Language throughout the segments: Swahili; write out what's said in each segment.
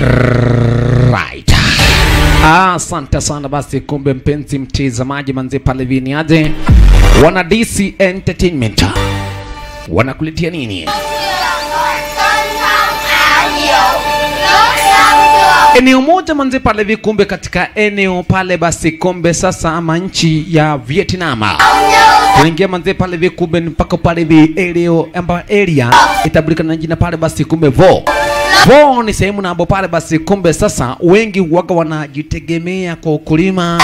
right. Asante sana basi, kumbe mpenzi mtazamaji, manzi pale viniaje, wana DC Entertainment wanakuletea nini? eneo moja manze pale vikumbe katika eneo pale basi kumbe sasa ama nchi ya Vietnam kuingia manze pale vikumbe mpaka pale vi eneo amba area itabulika na jina pale basi kumbe vo vo ni sehemu na pale basi kumbe sasa wengi huwaga wanajitegemea kwa ukulima.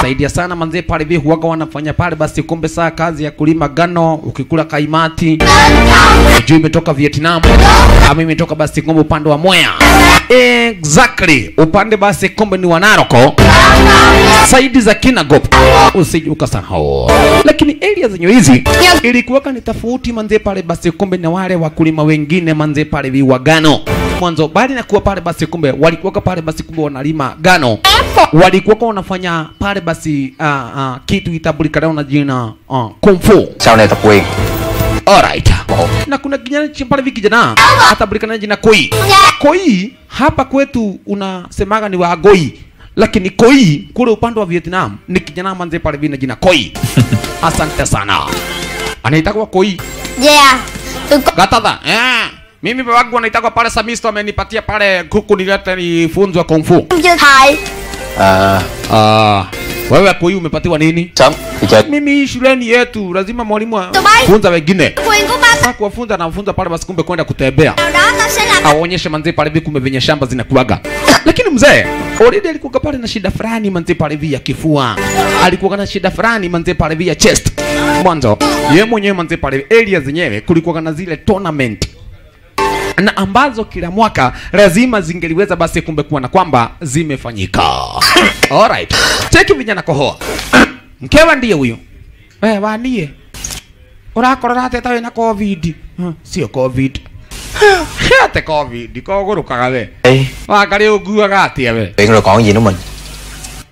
Saidia sana manzee pale vi huwaga wanafanya pale basi kumbe saa kazi ya kulima gano ukikula kaimati. Juu imetoka Vietnam ama imetoka basi kumbe upande wa Mwea. Exactly upande basi kumbe ni wanaroko saidi za kinagop usije ukasahau. Lakini area zenye hizi ilikuwaka ni tofauti manze pale basi kumbe na wale wakulima wengine manze pale viwagano. Mwanzo bali na kuwa pale basi kumbe walikuwaka pale basi kumbe wanalima gano. Walikuwaka wanafanya pale basi uh, uh, kitu itabulikana na jina uh, kung fu. Sawa, Alright. Na kuna kijana pale vi kijana atabulikana na jina Koi. Koi hapa kwetu unasemaga ni wa Goi. Lakini Koi kule upande wa Vietnam ni kijana manze pale vina jina Koi. Asante sana. Anaitwa Koi. Yeah. Gatada. Eh. Mimi baba wangu anaitwa pale Samisto amenipatia pale kuku nilete nifunzwe kung fu. Hi. Ah. Ah, wewe Koi umepatiwa nini? Cham. Mimi shuleni yetu lazima mwalimu funza wengine. Quyền Sasa kuwafunza na funza pale basi kumbe kwenda kutembea. nào đó tao aonyeshe manzi pale hivi kumbe venye shamba zinakuaga lakini mzee already alikuwa pale na shida fulani manzi pale hivi ya kifua. Alikuwa na shida fulani manzi pale hivi ya chest. Mwanzo yeye mwenyewe manzi pale area zenyewe kulikuwa na zile tournament. Na ambazo kila mwaka lazima zingeliweza basi kumbe kuwa na kwamba zimefanyika. Alright cheki vijana kohoa. Mkewa ndiye huyo eh wanie urakorora ateta wina covid? Covid. Ate covid? Kogurukaga we? Đi wakari uguaga atia we? Chuyện rồi còn cái gì mình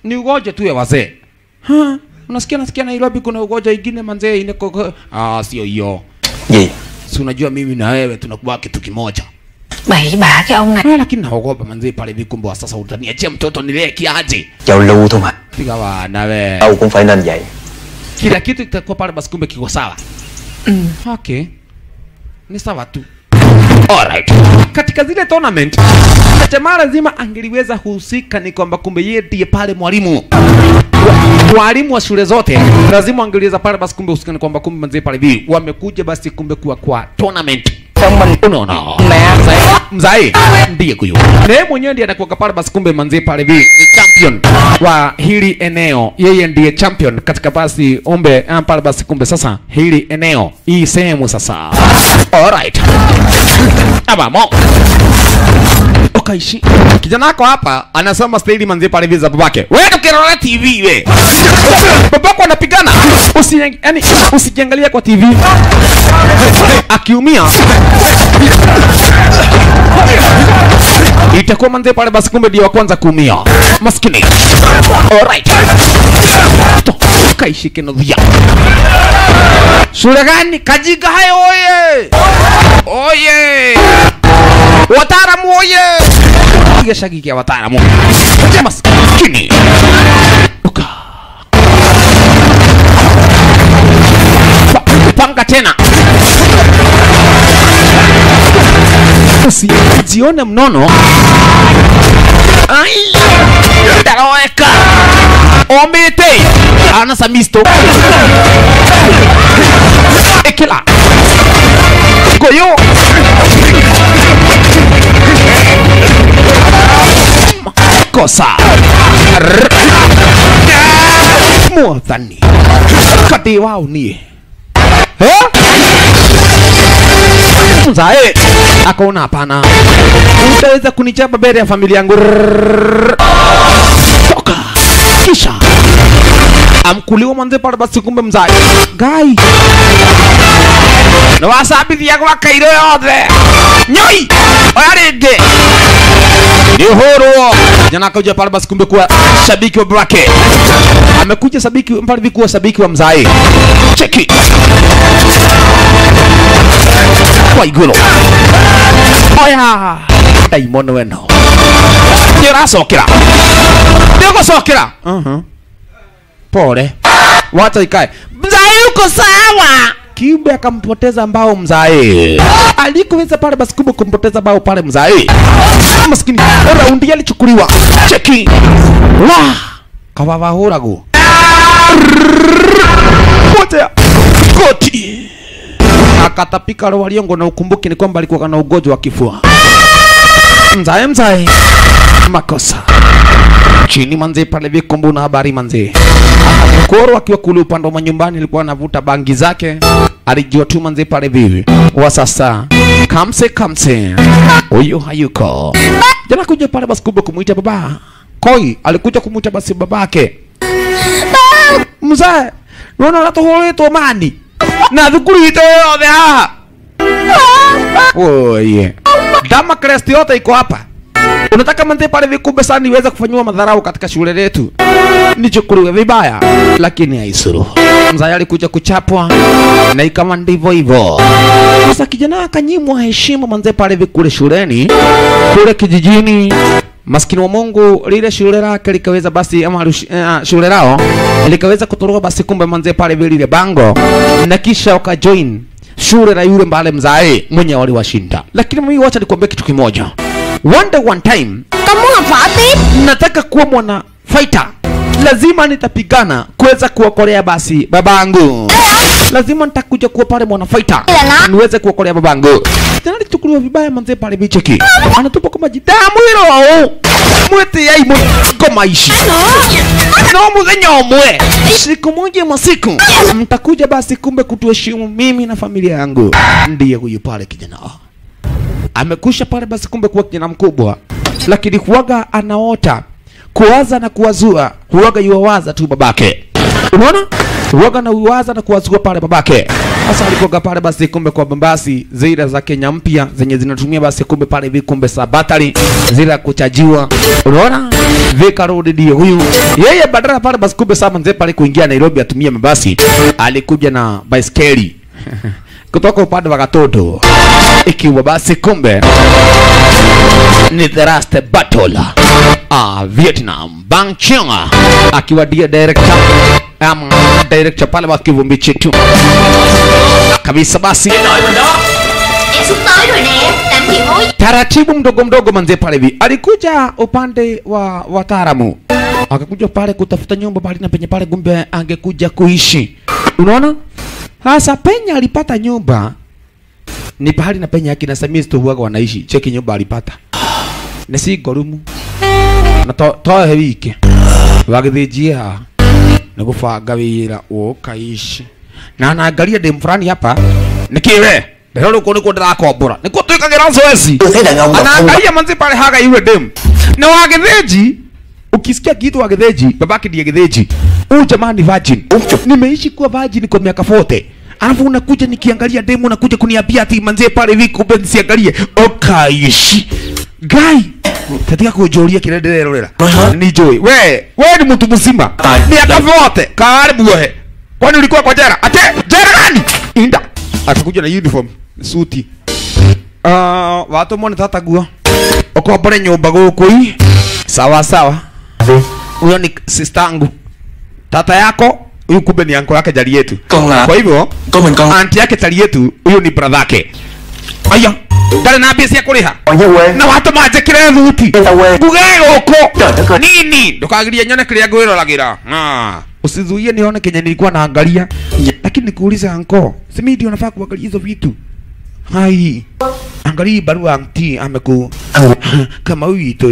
ni ugonjwa tu ya wazee unasikia nasikia Nairobi kuna ugonjwa ingine manzee ine koko ah sio hiyo Gì si unajua mimi na wewe tunakuwa kitu kimoja. Bai ba ke ông này Ah, lakini naogopa manzee pale vikumbwa sasa utaniachia mtoto nilee kiaje thôi mà piga wana we. Au cũng phải nên vậy kila kitu kitakuwa pale basi kumbe kiko sawa okay ni sawa tu. Alright. Katika zile tournament na jamaa lazima angeliweza husika ni kwamba kumbe yeye ndiye pale mwalimu. Wa- walimu wa shule zote lazima wangeliweza pale basi kumbe husika ni kwamba kumbe manzee pale hivi wamekuja basi kumbe kuwa kwa tournament. Unaona? Mẹ mzai ndiye huyo na yeye mwenyewe ndiye anakuwa pale basi kumbe manzee pale hivi ni champion wa hili eneo. Yeye ndiye champion katika basi umbe ah, pale basi kumbe sasa hili eneo hii sehemu sasa. Alright abamo ukaishi. Kijana wako hapa anasema staili manzie pale hivi za babake. Wewe ukirora tv we. Babako anapigana. Usi yani usijiangalia kwa tv akiumia itakuwa manze pale basi kumbe ndio wa kwanza kuumia. Maskini. Alright. Kaishike nodhia shule gani? Kajiga hayo oye! Oye! Wataalamu oye! Piga shagiki ya wataalamu. Maskini. Panga tena usijione mnono Ai, daroweka omete! Ana samisto ekela. Goyo. Kosa. Mwathani kati wao nie eh? Mzae akaona hapana. Utaweza kunichapa mbele ya familia yangu. Toka. Kisha. Amkuliwa mwanze pale basi kumbe mzai gai. Na wasabithia gwakaire yothe nyoi. Oya rĩngĩ nĩhũrwo jana akaja pale basi kumbe kuwa shabiki wa brake. Amekuja sabiki pale vikuwa kuwa sabiki wa mzai cheki kwa igũrũ oya daimono weno nä å racokera nä å gå cokera pole. Wacha ikae mzae uko sawa. Kiumbe akampoteza mbao mzae alikuweza pale basi kubwa kumpoteza mbao pale mzae maskini raundi alichukuliwa cheki. Wa. Kawavahuragu potea. Koti akatapika roho aliongo, na ukumbuke ni kwamba alikuwa na ugonjwa wa kifua. Mzae mzae. Makosa. Chini manze pale vikumbu na habari manze. Akakoro akiwa kule upande wa nyumbani alikuwa anavuta bangi zake. Alijua tu manze pale vivi. Wa sasa kamse kamse. Huyu hayuko. Jana kuja pale basi kubwa kumuita baba. Koi alikuja kumuita basi babake. Mzae, nona natuhuritwo mani na thukuru itũ yothe haha oye dama crest yote iko hapa unataka mante pale vikumbe sana iweze kufanyiwa madharau katika shule letu nichukuliwe vibaya lakini haisuru mzaya alikuja kuchapwa na ikawa ndivyo hivyo sasa kijana akanyimwa heshima manze pale vikule shuleni kule kijijini maskini wa Mungu lile shule lake likaweza basi ama uh, shule lao likaweza kutoroka basi kumbe manze pale vile lile bango. Na kisha wakajoin shule la yule mbale mzae mwenye waliwashinda. Lakini mimi wacha nikwambie kitu kimoja. One day one time kama nataka kuwa mwana fighter lazima nitapigana kuweza kuokolea basi babangu. Lazima nitakuja kuwa pale mwana fighter niweze kuokolea babangu. Tena lichukuliwa vibaya manze pale bicheki anatupa kwa maji damu hilo. Mwete yai mwiko maishi. No muthenya omwe. Siku moja masiku mtakuja basi kumbe kutuheshimu mimi na familia yangu. Ndiye huyu pale kijana. Amekusha pale basi kumbe kuwa kijana mkubwa. Lakini huwaga anaota kuwaza na kuwazua. Huwaga yuwawaza tu babake. Unaona? Huwaga na uwaza na kuwazua pale babake. Sasa alikoga pale basi kumbe kwa bambasi zile za Kenya mpya zenye zinatumia basi kumbe pale hivi kumbe za battery zile kuchajiwa. Unaona? Vikarudi ndio huyu. Yeye badala pale basi kumbe sasa mzee pale kuingia Nairobi atumie mabasi alikuja na baiskeli. Kutoka upande wa Gatodo, ikiwa basi kumbe ni the last battle ah, Vietnam. Bang Chung akiwa dia director. Am director pale wa kivumbi chetu. Kabisa basi. Taratibu mdogo mdogo manze pale hivi alikuja upande wa wataalamu akakuja pale kutafuta nyumba pale na penye pale gumbe angekuja kuishi. Unaona? Hasa penye alipata nyumba ni pahali na penye akina Samia tu huwaga wanaishi. Cheki nyumba alipata. Na si gorumu na to to wike wagithijia na gubanga wira ukaishi na naangalia dem mburani hapa nikiwe Leo niko niko ndirakombora niko twikagira zoezi? Tôi thấy đàn ông độc thân anaangalia manzi pale haga iwe dem na wagithiji ukisikia kitu wagithiji babake ndiye githiji huyu jamani virgin. Nimeishi kuwa virgin kwa miaka 40 alafu unakuja nikiangalia demu unakuja kuniambia ati manzie pale hivi kumbe nisiangalie okaishi gai katika kunjuria kile ndirerorera ni njui we we ni mtu mzima miaka yote karibu buohe kwani ulikuwa kwa jera ate jera gani? Inda. Akakuja na uniform suti. Uh, watu mone tata guo ukombore nyumba gukui sawa sawa. Huyo ni sistangu tata yako huyu kumbe ni anko yake jari yetu kwa hivyo anti yake jari yetu huyu ni brother yake aya ndarä na mbia cia kå rä ha na watå manjä re thuti nguge gå kå nini? Ndå kagirie nyone kä rä a ngwä roragä ra usithuie nione kenye nilikuwa naangalia yeah. lakini nikuuliza anko simi ndio nafaa kuangalia hizo vitu? Hai. Angalia barua mti ameku kama huyu ito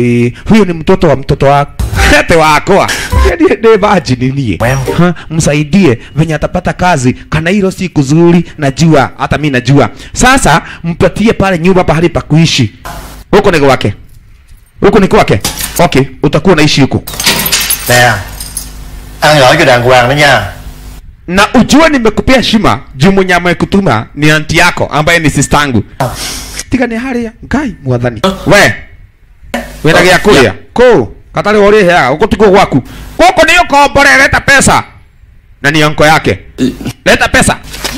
huyo ni mtoto wa mtoto wako ete wakwa ndiye ndiye virgin niye. Well. Ha, msaidie venye atapata kazi. Kana hilo si kuzuri najua hata mi najua. Sasa mpatie pale nyumba pahali pa kuishi. Huko ni kwake. Huko ni kwake. Okay utakuwa unaishi huko. Nè Ăn ở cho đàng hoàng đó nha na ujue nimekupea heshima juu mwenye amekutuma ni anti yako ambaye ni sistangu tika ni haria ngai mwathani. We wina gĩa kũrĩa kũ katarĩ waku gwaku. Gũkũ nĩ ũkombore leta pesa. Na yanko anko yake. Leta pesa.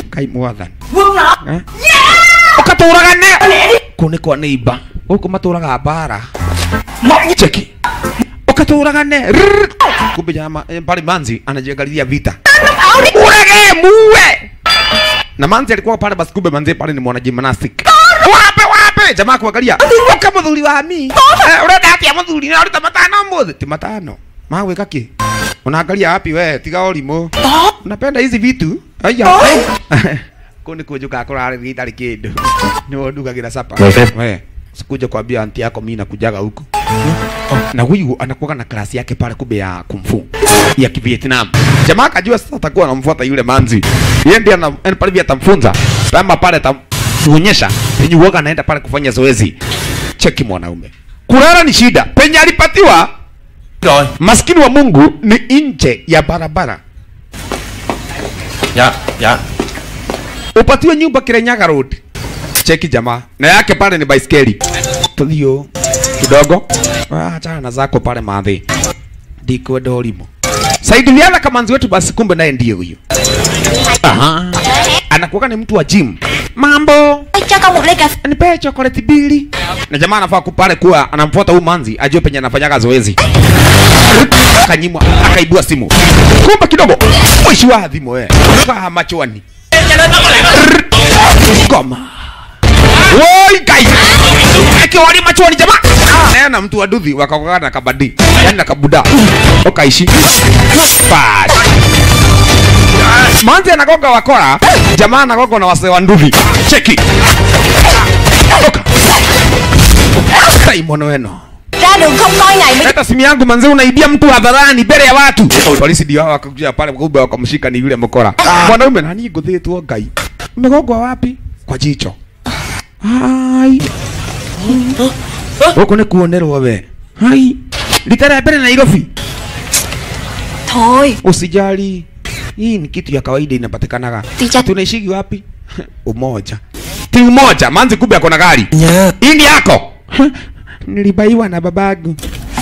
Kai mwathani. Yeah! Ũkatũraga nĩ ne nĩ kwa nĩimba gũkũ matũraga mbara. Cheki. Ukaturagane Rrrr. kumbe jama eh, manzi anajiangalilia vita. Urege muwe na manzi alikuwa pale basi kumbe manzi pale ni mwana gymnastic wape jamaa kuangalia uka muthuri wa mi Eh, urenda atia muthuri na uruta matano muthi ti matano. Mawe kaki. Unaangalia wapi we? Tiga orimo unapenda hizi vitu? Aya kuni kujuka kurari gitari kindu ni wondugagira sapa we sikuja kwambia anti yako mi nakujaga huku. Na huyu anakuwa na klasi yake pale kumbe ya kumfu ya kivietnam jamaa akajua sasa atakuwa anamfuata yule manzi. Yeye ndiye anapalivia atamfunza kama pale atamuonyesha penye uoga anaenda pale kufanya zoezi. Cheki mwanaume. Kulala ni shida. Penye alipatiwa maskini wa mungu ni nje ya barabara. Ya, ya. upatiwe nyumba Kirenyaga Road. Cheki jamaa, na yake pale ni baiskeli. Tuthio kidogo, Ah, achana na zako pale madhi, ndikwenda ulimo. Saidiana kamanzi wetu basi, kumbe naye ndiye huyo. Aha, anakuwa ni mtu wa gym. Mambo, Phê nipe chocolate mbili. Na jamaa anafaa kupale kuwa anamfuata huyu manzi ajue penye anafanyaga zoezi. Akanyimwa, akaibua simu. Kumbe kidogo, mwishi wa adhimu wewe. Kaa machoni. koma Woi kai. Akiwali machoni jamaa. Naye na mtu wa dudhi wakakokana kabadi. yani na kabuda. Okaishi. Bad. Manzi anagonga wakora, jamaa anagonga na wase wa nduthi. Cheki. Simon weno. Ra đường không coi này mới Leta simu yangu manze, unaibia mtu hadharani mbele ya watu. Polisi ndio hao wakakuja pale, kumbe wakamshika ni yule mkora. Mwanaume nani ngũthĩtwo ngai. Umegongwa wapi? Kwa jicho. Hai. Huko ni kuonerwo we. Hai. Litara ya mbele Nairobi. Thôi Usijali. Hii ni kitu ya kawaida inapatikanaga. Ticha Tunaishigi wapi? Umoja. Ti umoja, manzi kumbe ako na gari. Nha Hii ni yako. Nilibaiwa na babangu.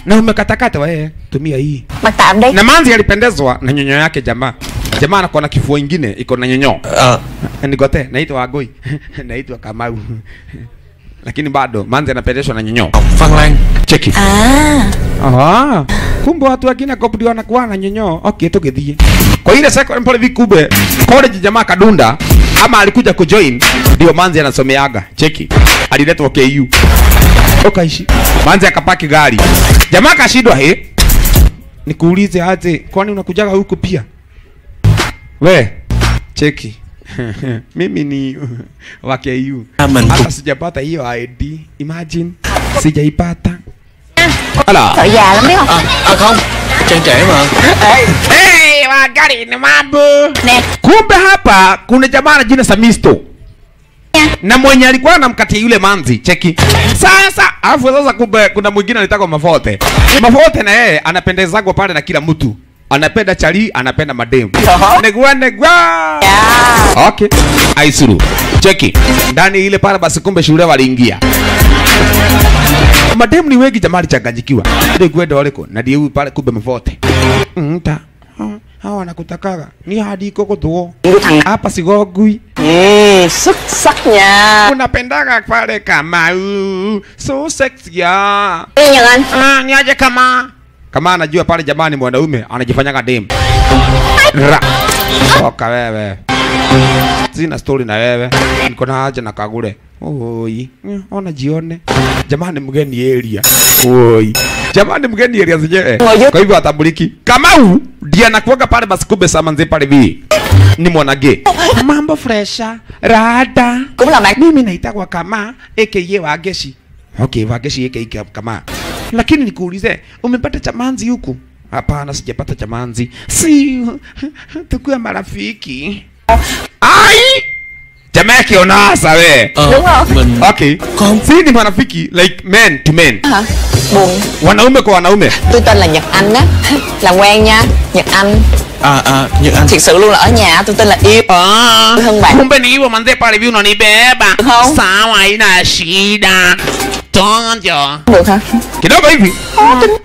Na umekatakata wewe. Tumia hii. Matamde. Na manzi alipendezwa na nyonyo yake jamaa. Jamaa anakuwa na kifua ingine iko na nyonyo. Uh. Nigote, naitwa Agoi. naitwa Kamau. Lakini bado manzi anapendeshwa na nyonyo. Cheki. Ah. Ah. Kumbe watu wengine kopdi wanakuwa na nyonyo. Okay, tugithie. Kwa ile second pale vikube college jamaa kadunda ama alikuja kujoin ndio manzi anasomeaga. Cheki. Aliletwa KU. Okaishi. Manzi akapaki gari. Jamaa kashindwa he. Nikuulize aje, kwani unakujaga huku pia? We, cheki. Mimi ni wa KU. Hata sijapata hiyo ID. Imagine. Sijaipata. Ala. Trang trễ mà Hey, magari ni mambo. Kumbe hapa kuna jamaa na jina Samisto. Na mwenye alikuwa anamkatia yule manzi, cheki. Sasa, alafu sasa kumbe kuna mwingine anaitwa Mafote. Mafote na yeye anapendezagwa pale na kila mtu. Anapenda chali, anapenda mademu. Negwa negwa. Yeah. Okay. Aisuru. Cheki. Ndani ile pale basi kumbe shule waliingia. Mademu ni wengi jamani changanyikiwa. Ndio kwenda waliko na ndio huyu pale kumbe mvote. Mta. Hawa wanakutakaga. Ni hadi iko kutuo. Hapa sigogui. Mm, suk saknya. Unapendaga pale kama so sexy ya. Ah, ni aje kama. Kama anajua pale jamani mwanaume anajifanyaga dem. Ra. Toka wewe. Sina story na wewe. Niko na haja na kagure. Oi, ona jione. Jamani mgeni area. Oi. Jamani mgeni area zenyewe. Kwa hivyo atambuliki. Kamau ndiye anakuwaga pale basi kumbe samanze pale vi. Ni mwanage. Mambo fresha. Rada. Mimi naitagwa kama aka Wageshi. Okay, Wageshi aka kama. Lakini nikuulize, umepata chamanzi huku? Hapana, sijapata chamanzi. Si tukue marafiki. Ai! Jamaa onasa we. Mình Okay. Si ni marafiki like men to men. hả? Buồn Wanaume kwa wanaume. Tôi tên là Nhật Anh á Làm quen nha Nhật Anh À à Nhật Anh Thiệt sự luôn là ở nhà tôi tên là Yêu Ah, Hơn bạn. kumbe ni review nó pale hivi unanibeba. Không. Sawa, là shida. Tonjo. Kidogo hivi.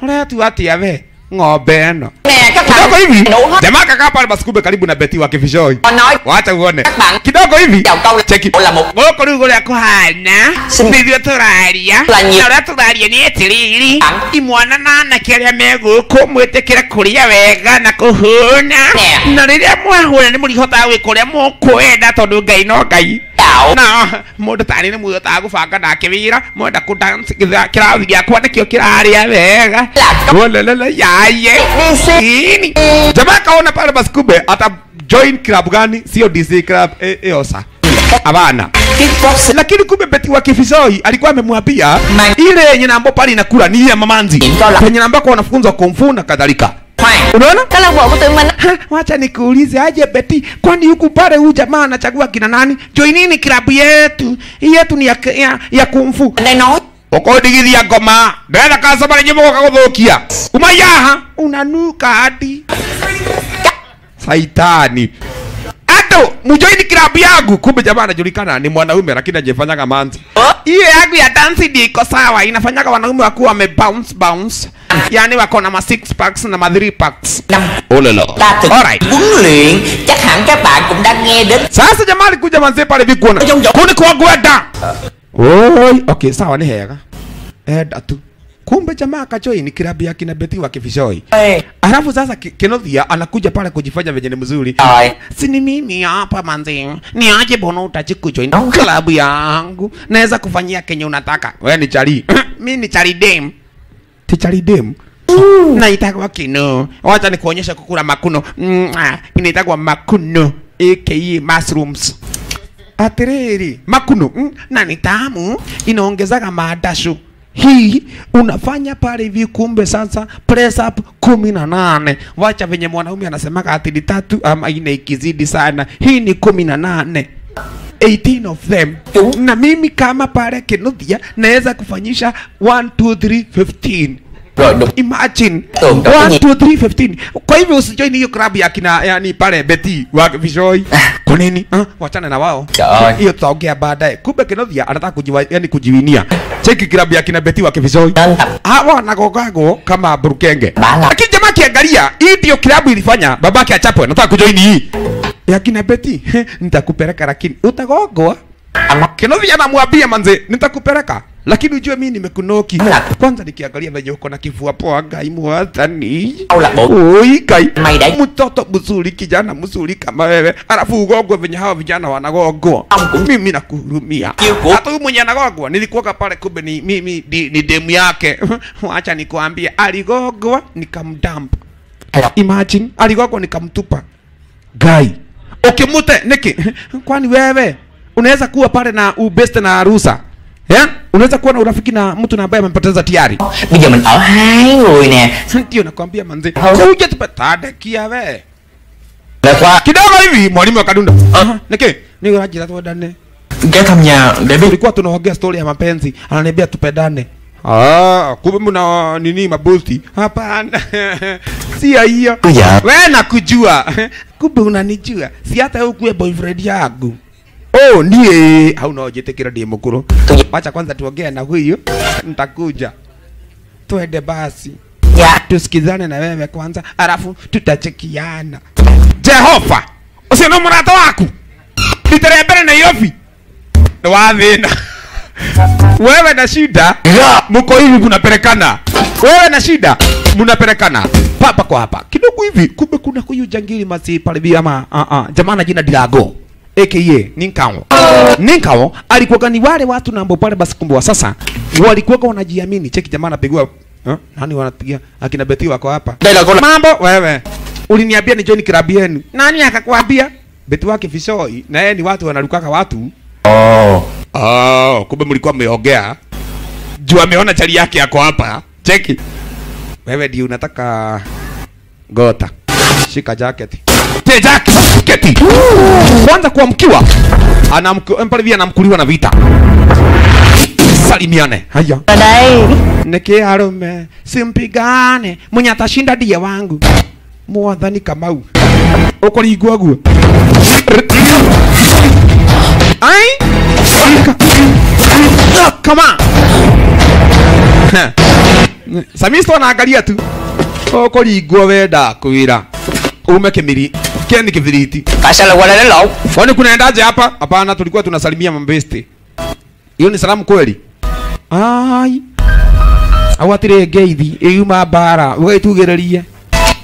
Leo tu ati ave ng'ombe eno. Nè các bạn kidogo hivi jamaa kakaa pale basi kumbe karibu na beti wa kivishoi nói wacha uone. Kidogo hivi? Cheki. Gũkũ rĩu gũrĩa kũhana Xin- tũraria. Na ũrĩa tũraria nĩ atĩrĩrĩ imwana na anake arĩa me gũkũ mwĩtĩkĩre kũrĩa wega na kũhũna. Na rĩrĩa mwahũna nĩ mũrihotaga gwĩka ũrĩa mũkwenda tondũ ngai no ngai đạo na mũndũ tani nĩ ta gũbanga nake wĩra mwenda gĩtha- kĩrathi gĩakwa nĩkĩo kĩrarĩa wega Wolelele, yaye Ini. jamaa kaona pale basi kumbe ata join club gani? Sio dc club eosa abana lakini kumbe beti wa kifisoi alikuwa amemwambia ile yenye nambo pale inakula ni ya mamanzi. Penye nambako wanafunzwa kumfu na kadhalika unaona? Kala kwa Ha, wacha nikuulize aje beti kwani huku pale huyu jamaa anachagua kina nani? Joinini klabu yetu. Hii yetu ni ya, ya, ya kumfu ukondigithia ngoma. Ndĩrenda kacoba rĩngĩ mũgoka gũthũkia umayaha unanuka hadi. Saitani andũ mujoini klabu yangu kumbe jamaa anajulikana ni mwanaume lakini ajifanyaga manzi. Hiyo yangu ya dansi ndio iko sawa inafanyaga wanaume wakuwa wame bounce bounce. Yani wako na ma six packs na ma three packs. Olelo alright huấn luyện chắc hẳn các bạn cũng đang nghe đến. Sasa jamaa alikuja manzi pale vikuona. Kuni kwa gweda. oi okay sawa ni hega. Enda tu kumbe jamaa akajoini klabu ya kina Beti wa Kifishoi alafu sasa Kenothia anakuja pale kujifanya venye ni mzuri. Si ni mimi hapa manzi ni aje bono utachi kujoin kilabu klabu yangu. Naweza kufanyia kenye unataka. Wewe ni chari mi ni chari dem. Ti chari dem? Naitagwa kino wacha nikuonyesha kukula makuno. Mm, inaitagwa makuno aka mushrooms. Atiriri makuno mm, na ni tamu. Inaongezaga maadashu hii unafanya pale hivi kumbe sasa press up kumi na nane. Wacha venye mwanaume anasemaga ati tatu ama ine ikizidi sana. Hii ni kumi na nane. 18 of them. Na mimi kama pale Kinuthia naweza kufanyisha 1 2 3 15 rồi đục imagine. Có 1 2 3 15 kwa hivyo usijoin hiyo club ya kina yani pale Beti wa Vishoi kwa nini? Ah, wachana na wao. Hiyo tutaongea baadaye. Kumbe Kenothia anataka kujiwa yani kujiwinia. Cheki club ya kina Beti wa tập hawa wanagogagwo kama burukenge. Lakini jamaa kiangalia, hii ndio klabu ilifanya babake achapwe. Nataka kujoin hii. Ya kina Beti nitakupeleka lakini utagogwa Kenothia anamwambia manze nitakupeleka lakini ujue mimi nimekunoki. Kwanza nikiangalia venye uko na kifua poa ngai mwathani. Oi ngai. Mtoto mzuri kijana mzuri kama wewe. Alafu ugogwe venye hawa vijana wanagogwa mimi nakuhurumia. Hata huyu mwenye anagogwa nilikuwaka pale kumbe ni mimi ni, ni demu yake. Wacha nikuambie aligogwa nikamdamp imagine aligogwa nikamtupa. Gai ukimute niki. Kwani wewe unaweza kuwa pale na ubeste na rusa yeah? unaweza kuwa na urafiki na mtu na ambaye amempoteza tayari bây giờ mình ở hai người nè ndio nakwambia manzi kuja tupatadekia we là kidogo hivi mwalimu akadunda uh-huh. niki nikorajira thăm nhà để biết tulikuwa tunaongea story ya mapenzi ananiambia tupendane Ah, kumbe mna nini mabosti? Hapana. si hiyo. Wewe nakujua. Kumbe unanijua. Si hata wewe kuwe boyfriend yangu. Oh, ndiye hauna ujitekera ndiye mkuru. mukuru Wacha kwanza tuongee na huyu. Nitakuja. Twende basi. yeah. Tusikizane na wewe kwanza, alafu tutachekiana. Jehova, usiona murata waku. Niterembere Nairobi. Ni wathina. Wewe na shida mko hivi mnapelekana. Wewe na shida munaperekana papa kwa hapa kidogo hivi. Kumbe kuna huyu jangili masi pale bi ama uh, uh, jamaa na jina Dilago aka Ninkao. Ninkao alikuwa ni wale watu na ambao pale basi kumbe wa sasa walikuwa wanajiamini. Cheki jamaa anapigwa huh? Nani wanapigia akina Beti wako hapa. Mambo wewe. Uliniambia ni join club yenu. Nani akakwambia? Beti wake Fishoi na yeye ni watu wanarukaka watu. Oh. Oh, kumbe mlikuwa mmeongea. Juu ameona chali yake yako hapa. Cheki. Wewe ndio unataka gota. Shika jacket. Te jacket. Kwanza kuamkiwa. Anamku pale vile anamkuliwa na vita. Salimiane. Haya. Niki arume simpigane mwenye atashinda ndiye wangu mwathani kamau ukurigwa guo ai kama Samisto anaangalia tu ukurigwo wenda kwira ume kimiri kieni kibiriti la wala qua kuna kwani kunaendaje hapa? Hapana tulikuwa tunasalimia mambeste hiyo ni salamu kweli? Ai. Awatire geithi iuma bara ugaitugiririe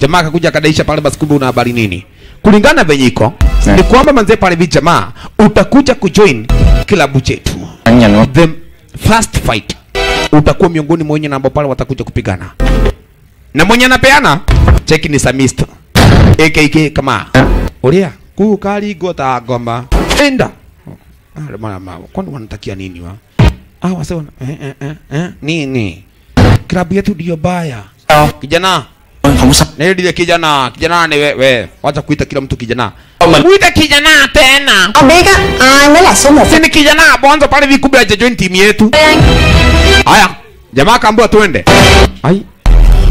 jamaa akakuja kadaisha pale basi kumbe una habari nini? Kulingana na venye iko ni kwamba manze pale vi jamaa utakuja kujoin kilabu chetu. The first fight. Utakuwa miongoni mwa wenye na pale watakuja kupigana. Na mwenye anapeana? Cheki ni samista akk kama uria kuu karingo ta ngoma enda. Ale mara mara kwani wanatakia nini wa? Ah wasema eh, eh, eh, eh, nini? Klabu yetu ndio baya kijana. Sao kijana kijana ni wewe wacha kuita kila mtu kijana. Kuita kijana tena. Ông angela á Sini mới là số 1 si ni kijana bonzo pale vikubwa join timu yetu. Haya jamaa akaambiwa tuende. ai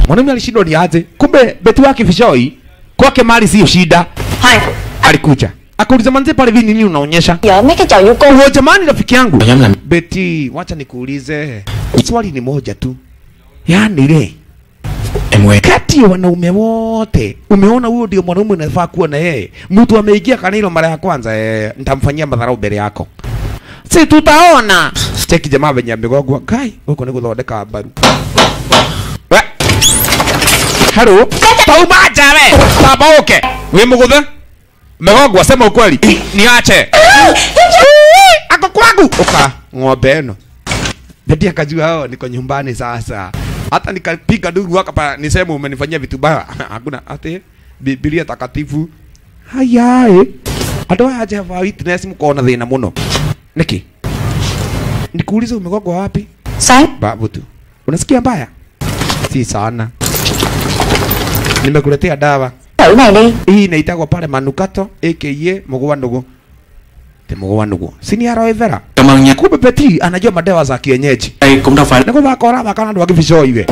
Mwanamume alishindwa ni aje. Kumbe beti wake vishoi kwake mali sio shida. Hai. alikuja. Akauliza manze pale vi nini unaonyesha? Ya mấy cha yuko. Huo jamani rafiki yangu. Beti wacha nikuulize. Swali ni moja tu. Yaani le? Em kati ya wanaume wote umeona huyo ndio mwanaume unafaa kuwa na yeye? Mtu ameingia kanilo mara ya kwanza eh, nitamfanyia madharau mbele yako. Si tutaona. Cheki jamaa venye amegogwa kai huko ni guthondeka mbaru. Halo tauma jawe oke. wi muguthe megogwa sema ukweli niache ako kwangu uka ng'ombe ĩno Beti akajua hao niko nyumbani sasa. Hata nikapiga ndugu hapa niseme umenifanyia vitu baya. Hakuna ate Biblia takatifu. Haya eh. Andũ aya Jehovah Witness mkona thina muno Niki? Nikuulize umegogwa wapi? Sáng Babu tu. Unasikia mbaya? Si sana. Nimekuletea dawa. Hii inaitagwa pale manukato aka mugwa ndugu. Te mugwa ndugu. Si ni aloe vera? Kumbe Beti anajua madawa za kienyeji. Niko thaka ora thaka na andu akivico iwe.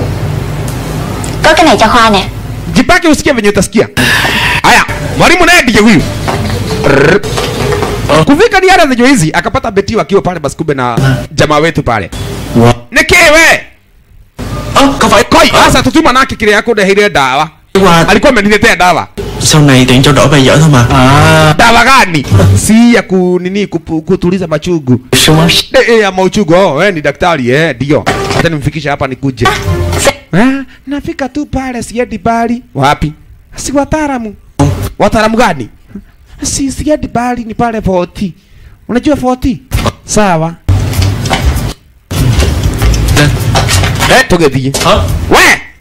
Có cái này cho Khoa Jipake usikie venye utasikia. Haya, mwalimu naye ndiye huyu. Uh, Kufika ni ara zenye hizi akapata Beti wakiwa pale basikube na jamaa wetu pale. Nikiwe. Koi, sasa tutuma nake kile yako ndeheire dawa. Qua Alikuwa ameniletea dawa. Sau này tiện dawa đổi bài Ah. thôi mà À Dawa gani? Si ya ku nini kupu, kutuliza machungu. Eh, eh, ya mauchungu. Oh, wewe ni daktari eh, ndio. Hata nimfikisha hapa nikuje. Eh, nafika tu pale siendi bali. Wapi? Si wataalamu. Wataalamu gani? Si siendi bali ni pale 40. Unajua 40? Sawa. Lên Eh, tugethie. Hả We!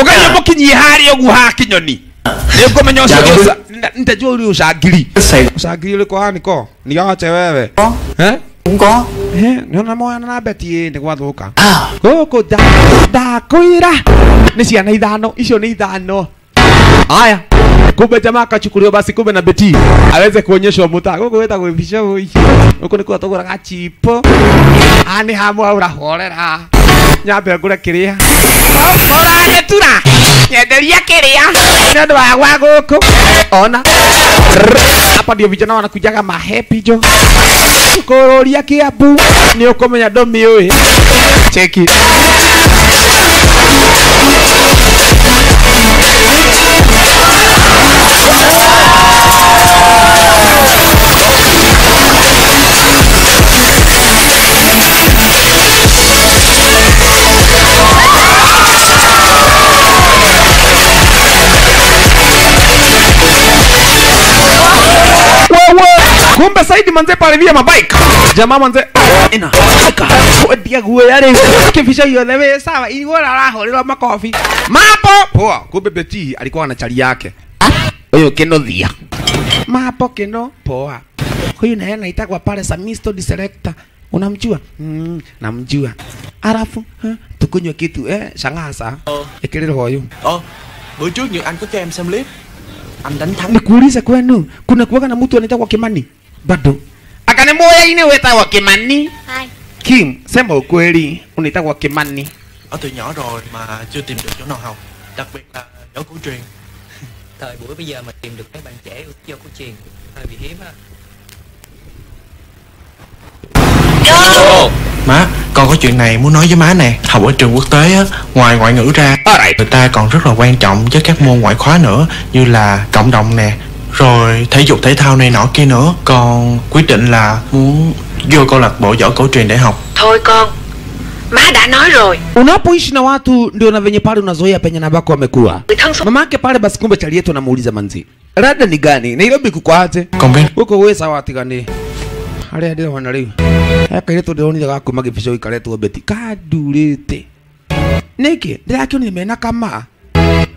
Ugaye mukinyie hari ugu ha kinyoni. Ũca- nĩ- nitajua ule ucangiri. Ucangiri ũrĩkũ haniko? Niache wewe. Eh, niona moya na beti nĩ gwathuka. À Gũkũ nda ndakwĩra nĩ ciana ithano icio ni ithano. Aya. Kumbe jamaa akachukuliwa basi kumbe na beti aweze kuonyeshwa muta gũkũ wĩtagwo bicoi gũkũ nĩkuo tũgũraga chipo ani hamwe ũrahorera nyambe ngure kĩrĩa ũranetura nyenderia kĩrĩa. Nĩ ũndũ wa gwa gũkũ. Ona. Hapa ndio vijana wanakujaga mahepijo kũrũria kĩambu nĩ ũkũmenya ndũmĩũĩ. Cheki kumbe saidi manze pale via mabike. Jamaa manze ina aka ndia guo yari yothe wĩ sawa igũra arahũrĩrwo makobi mapo poa kumbe beti alikuwa anachali yake. Huyo kinothia mapo kino poa. Huyu naye anaitagwa pale samisto diselekta selector unamjua? Mm, namjua. Alafu huh, tukunywe kitu eh shangasa oh. huyu Ồ, bữa trước Nhật Anh có cho em xem clip Anh đánh thắng nikuulize kwenu kuna kuwaga na mtu anaitwa Kimani bado. Akane moya ine wetagwa Kimani. Hai. Kim sema ukweli unaitagwa Kimani. Ở từ nhỏ rồi mà chưa tìm được chỗ nào học Đặc biệt là võ cổ truyền. Thời buổi bây giờ mà tìm được mấy bạn trẻ vô cổ truyền hơi bị hiếm á. Má Con có chuyện này muốn nói với má nè. Học ở trường quốc tế á Ngoài ngoại ngữ ra. Người ta còn rất là quan trọng với các môn ngoại khóa nữa Như là cộng đồng nè Rồi thể dục thể thao này nọ kia nữa. Con quyết định là muốn vô câu lạc bộ võ cổ truyền để học. Thôi con Má đã nói rồi. Unapoishi na watu ndio na venye pale unazoea penye nabako wamekuwa Người thân số mamake pale basi kumbe chali yetu anamuuliza manzi. Rada ni gani? Nairobi kukwaje Con biết. Guko we sawa tigani aria ndirona riu ekairetu ndironire gakuma gibico ikaretwo beti. Kadurite niki? Ndirakionire mena kama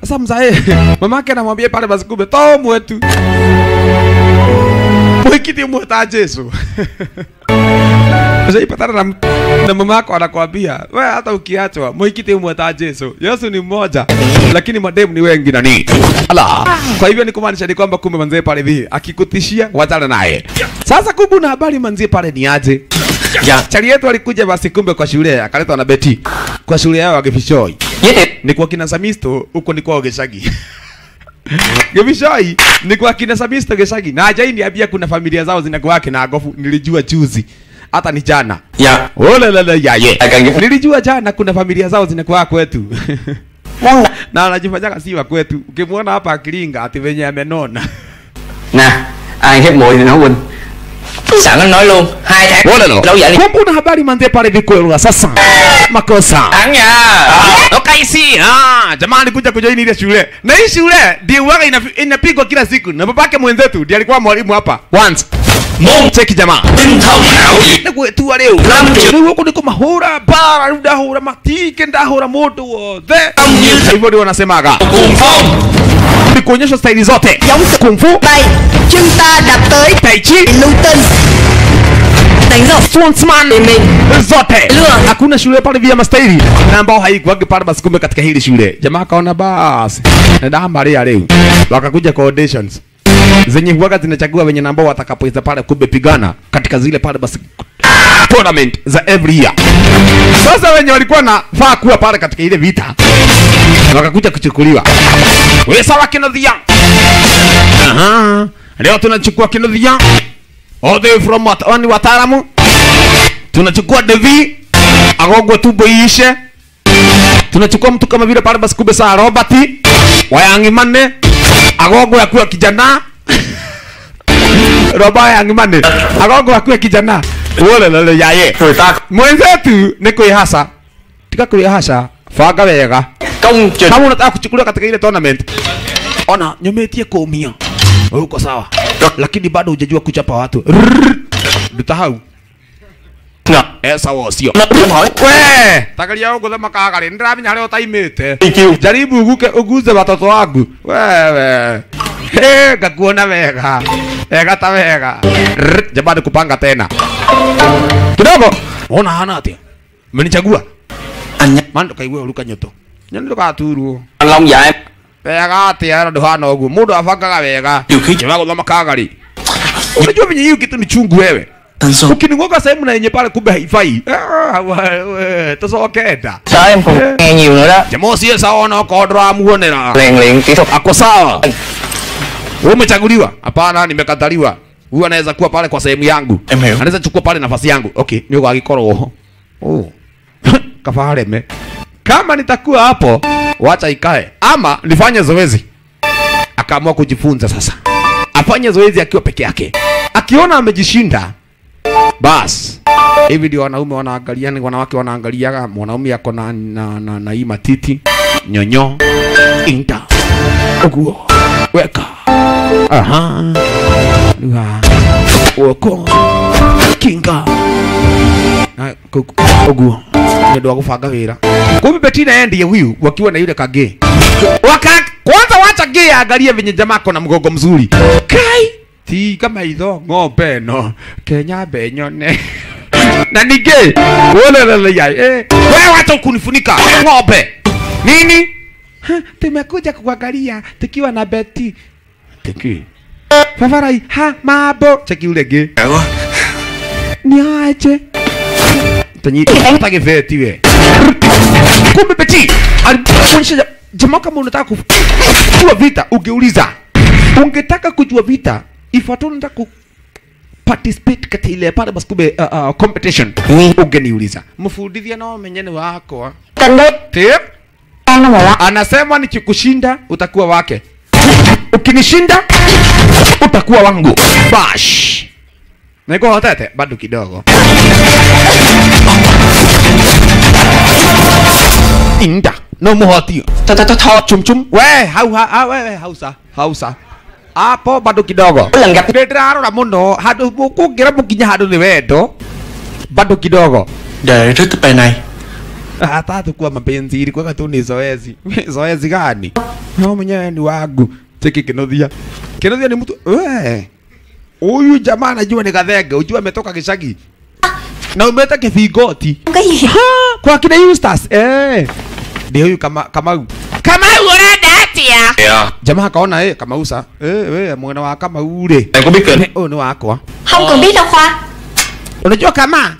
sasa mzae mamake anamwambia pale basi kumbe to mwetu mwikiti mweta jesu ipatana na, na mama yako anakwambia we hata ukiachwa mwikiti mweta Yesu. Yesu ni mmoja lakini mademu ni wengi nani. Ala. Kwa hivyo ni kumaanisha ni kwamba kumbe manzee pale hivi akikutishia wachana naye. Sasa kumbe na habari manzee pale ni aje? Ya. Chali yetu alikuja basi kumbe kwa shule akaletwa na Beti. Kwa shule yao ya Gibishoi. Ni kwa kina Samisto huko ni kwa Ogeshagi. Gibishoi ni kwa kina Samisto Geshagi. Na ajaini niambia kuna familia zao zinakuwa kina Agofu nilijua juzi. Hata ni jana. Dạ Olelele yaye. Nilijua jana kuna familia zao zinakuwa kwetu. Na anajifanyaga si wa kwetu. Ukimwona hapa akilinga ati venye amenona. na Ai hiếp muội thì Sẵn anh nói luôn Hai tháng Lâu vậy đi Kumbe una habari manze pale vikweruga sasa. Makosa. Thẳng nha si Ah, jamani kuja kujoin ile shule. Na hii shule ndio inapigwa kila siku. Na babake mwenzetu ndiye alikuwa mwalimu hapa. Once. Mom cheki jamaa. Nĩgwĩtua rĩu rĩu gũkũ nĩ kũmahũra bara rĩu ndahũra matinge ndahũra mũndũ wothe hivyo ndio wanasemaga. Ni kuonyesha staili zote. Kung fu Đây ta đạp tới. Tai chi Lưu Đánh rồi swordsman zote. Hakuna shule pale vya mastaili na ambao haikuwagi pale basi kumbe katika hili shule. Jamaa kaona basi. Ndamaria rĩu wakakuja kwa auditions zenye huwaga zinachagua wenye namba watakapoweza pale kumbe pigana katika zile pale basi tournament za every year. Sasa wenye walikuwa na faa kuwa pale katika ile vita wakakuja kuchukuliwa. Wewe sawa kinodhia Aha. leo tunachukua kinodhia all the way from what wani wataalamu. Tunachukua devi. Agogwe tubo iishe tunachukua mtu kama vile pale basi kumbe saa robert wayangimane agogwe yakuwa kijana roba yangimane agongo akue kijana. Wolelele yaye. Người ta mwenzetu ni kwihasa tika kwihasa banga wega. Trình kama unataka kuchukuliwa katika ile tournament ona nyumetie kumia uko sawa. Lakini bado hujajua kuchapa watu. Ndutahau Ngờ esa wocio. Em hỏi we tagaria ũgũthe makagari nĩndĩramenya harĩa ũtaimĩte. Đi chiêu jaribu uguke uguze watoto wangu wewe. Ngakuona wega. Wega ta wega. Jamani kupanga tena. Kidogo ona hana atia menichagua? Anh kaigue ũru kanyoto nyoni em wega atia na ndũhana ũguo. Mũndũ abangaga wega. Jamaa gũthoma kagari. Unajua venye hiyo kitu ni chungu wewe Thanh ukining'oka sehemu na yenye pale kumbe haifai. Ah, tusokenda jamaa usiye sawa na uko ndĩramuonera Rèn luyện kỹ thuật ako sawa? Umechaguliwa? Hapana nimekataliwa. Huyu anaweza kuwa pale kwa sehemu yangu. Anaweza chukua pale nafasi yangu. Okay ni ugagikorwo oh. Kafareme kama nitakuwa hapo wacha ikae. Ama nifanye zoezi. Akaamua kujifunza sasa. Afanye zoezi akiwa peke yake. Akiona amejishinda bas. Hivi ndio wanaume wanaangalia ni wanawake wanaangaliaga mwanaume ako na, na, na, na hii matiti nyonyo inta uguo weka. Aha. Lugha. Uoko. Kinga. Uguo nĩ ũndũ wa gũbanga wĩra kumbe betina endie huyu wakiwa na yule kage. Waka kwanza wacha ge angalie venye na mgongo mzuri. Kai ti kama itho ng'ombe no kenya benyone na nige wolelele yai eh wewe hata kunifunika ng'ombe nini tumekuja kukuangalia tukiwa na beti tiki fafarai ha, mambo. Cheki ule quá Ni aje? Tanyi, utage veti we. Kumbe beti. Alionyesha ja- jamaa kama unataka kujua vita, ungeuliza. Ungetaka kujua vita, ifuatao ku participate katika ile pale basi kube uh, uh, competition ungeniuliza. Mfundithia wako Tình đi Tip. Đang đâu mà anasema nikikushinda utakuwa wake. Ukinishinda utakuwa wangu. Bash. Niko hotete bado kidogo. Inda. No muhotio chumchum we hau ha ah, we we hausa hausa hapo bado kidogo. Lần gặp ndirarora muno handu mukungira mukinya handu ni wendo. Bado kidogo. Để bài này hata tukuwa mapenzi ilikuwa tu ni zoezi. Zoezi gani? No mwenyewe ni wangu. Cheki kinothia kinothia ni mtu we! Huyu jamaa anajua ni gathenge ujua ametoka gicagi na umeta Ha, kwa kina Eustace eh! Ndio huyu kama Kamau. Kamau unaenda atia jamaa akaona eh kamausa. Eh we mwana wa Kamau biết kênh ni wakwa biết đâu Khoa unajua kama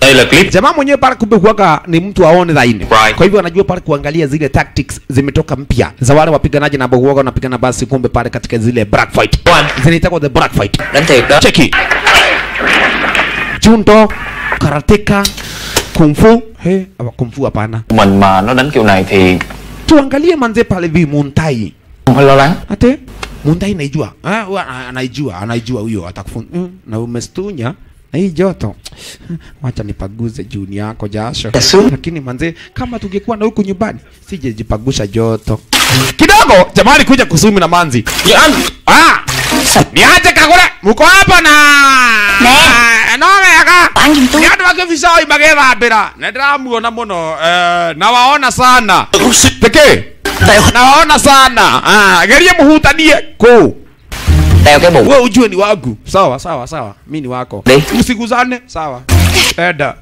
jamaa mwenyewe pale kumbe huaga ni mtu aone dhaini Right. kwa hivyo anajua pale kuangalia zile tactics zimetoka mpya za wale wapiganaji na huwaga wanapigana basi kumbe pale katika zile black fight. Zinaitwa the black fight. Cheki junto karateka kung fu he apa kung fu hapana. Mình mà nó đánh kiểu này thì tuangalie manze pale vi lắng. Ate muntai naijua ah, anaijua anaijua huyo atakufun mm, na umestunya na hii joto wacha nipaguze juni yako jasho Yesu. lakini manze kama tungekuwa na huku nyumbani sijejipagusha joto kidogo Jamani, kuja kusumi na manzi anh ah niaje kagore muko hapa na Nè. no wega Bạn giùm tôi nĩ andũ angĩ vicoi magethambĩra nĩ ndĩramuona mũno eh, nawaona sana pekee nawaona sana. Ah, geria muhutanie. Ku. Đeo cái bụng we ujue ni wangu sawa sawa sawa. Mi ni wako. Usiguzane. Msiguzane sawa. Enda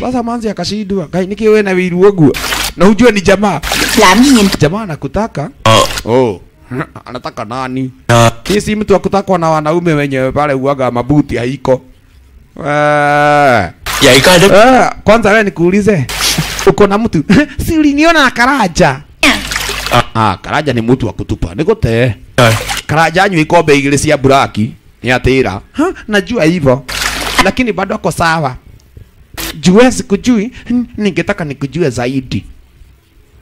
sasa manzi akashindwa. Kai niki we na wiru wangu na ujue ni jamaa. Jamaa anakutaka. Ờ oh. Anataka nani? Ờ hii si mtu akutakwa na wanaume wenye pale uaga mabuti haiko. Eh. Eh, kwanza wewe nikuulize. Uko na mtu? Si uliniona na karaja Ah. ah, karaja ni mutu wa kutupa. Gå Trời karaja anywa ikombe igĩrĩ cia buraki. Ni atira. Ha, najua hivyo. Lakini bado ako sawa. Jue sikujui ningetaka nikujue zaidi.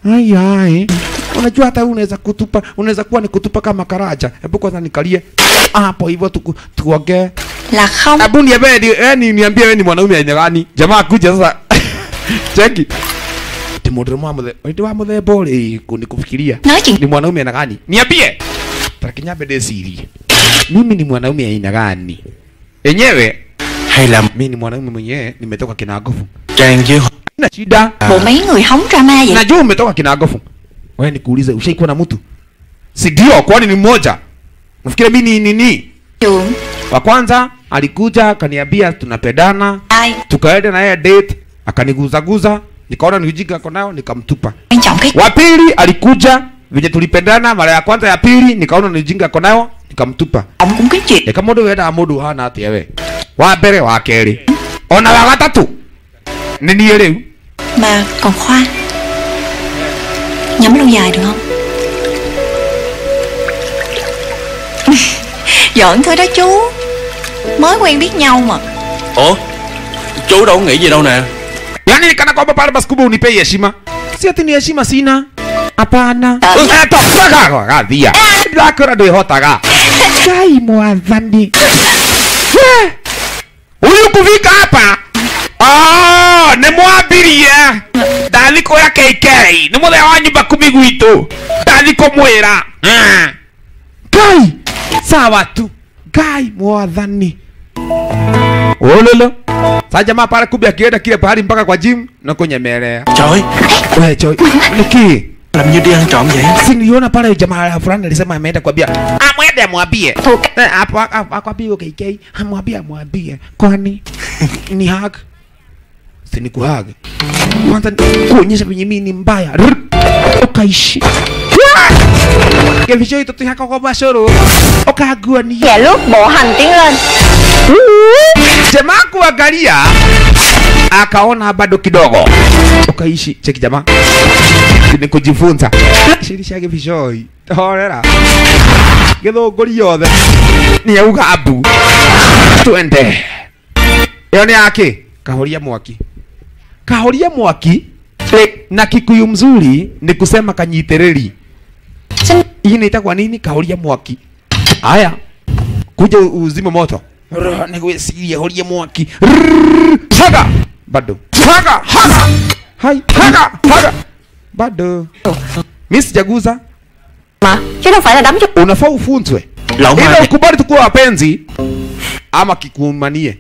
Ai ai. Unajua hata unaweza kutupa unaweza kuwa ni kutupa kama karaja. Hebu kwanza nikalie hapo hivyo tuongee. Hebu niambie ni eh, ni niambie wewe ni mwanaume aina gani? Jamaa kuja sasa. Cheki. Ti mundu mwa muthe. ati wa muthemba uri kunikufikiria. Ni mwanaume aina gani? Niambie. Takinya bede siri. Mimi ni mwanaume aina gani? Enyewe haila mimi ni mwanaume mwenyewe nimetoka Kinagofu. Trang với Sina shida. Bộ mấy người hóng drama vậy Najua umetoka Kinagofu. Wewe nikuulize ushaikuwa na mtu? Si ndio kwani ni mmoja? Nafikiri mimi ni nini? Trường Wa kwanza alikuja akaniambia tunapendana, tukaenda na yeye date akaniguzaguza nikaona ni ujinga ako nayo nikamtupa. Wa pili alikuja venye tulipendana mara ya kwanza ya pili nikaona ni ujinga ako nayo nikamtupa. Ông cũng cái chuyện eka mundu wendaga mundu hana atia we wa mbere wa keri. Ona wa gatatu nĩ niĩ rĩu Mà còn Khoa. Nhắm lâu dài được không? Giỡn thôi đó chú. Mới quen biết nhau mà. Ủa? Chú đâu có nghĩ gì đâu nè yani kana kwamba pale basi kumbe unipei heshima? Si ati ni heshima sina? Hapana. Ah. kwa kadhia. ndakora ndwihotaga ngai mwathani. Huyu kufika hapa? Oh, nĩ mwambirie. Ko ya KK nĩ mũthenya wa nyumba kumi gwitũ. Ndathi kũmwĩra Ah. ngai. Sawa tu. Ngai mwathani Ololo. Sasa jamaa pale kumbe akienda kile pahali mpaka kwa gym na kunyemelea. Trời Wewe choi. Niki. Làm như đi ăn trộm vậy Si niliona pale jamaa fulani alisema ameenda kwambia. Amwende amwambie. Eh, Hapo akwambie okay KK. Amwambie amwambie. Kwani ni hug. Si ni kuhug. Kwanza kuonyesha venye mimi ni mbaya. Rrr. Ukaishi. Kevisho ito tuhaka kwa bashoro. Ukagua ni. Và lúc bộ hành tiến lên jamaa kuangalia akaona bado kidogo. Ukaishi cheki jamaa. Ni kujifunza. Shirisha gibishoi horera githunguri yothe. Ni auga abu. Twende. Ĩyo ni yake. Kahoria mwaki. Kahoria mwaki na kikuyu mzuri ni kusema kanyitereri. Hii inaitagwa nini? Kahoria mwaki. Haya. Kuja uzime moto nigwiciria horie mwaki. Haga bado. Haga haga. Hai. Haga haga. Bado. Mimi sijaguza ma Chứ fanya damu là unafaa ufunzwe. Ila ukubali tukuwa wapenzi ama kikumanie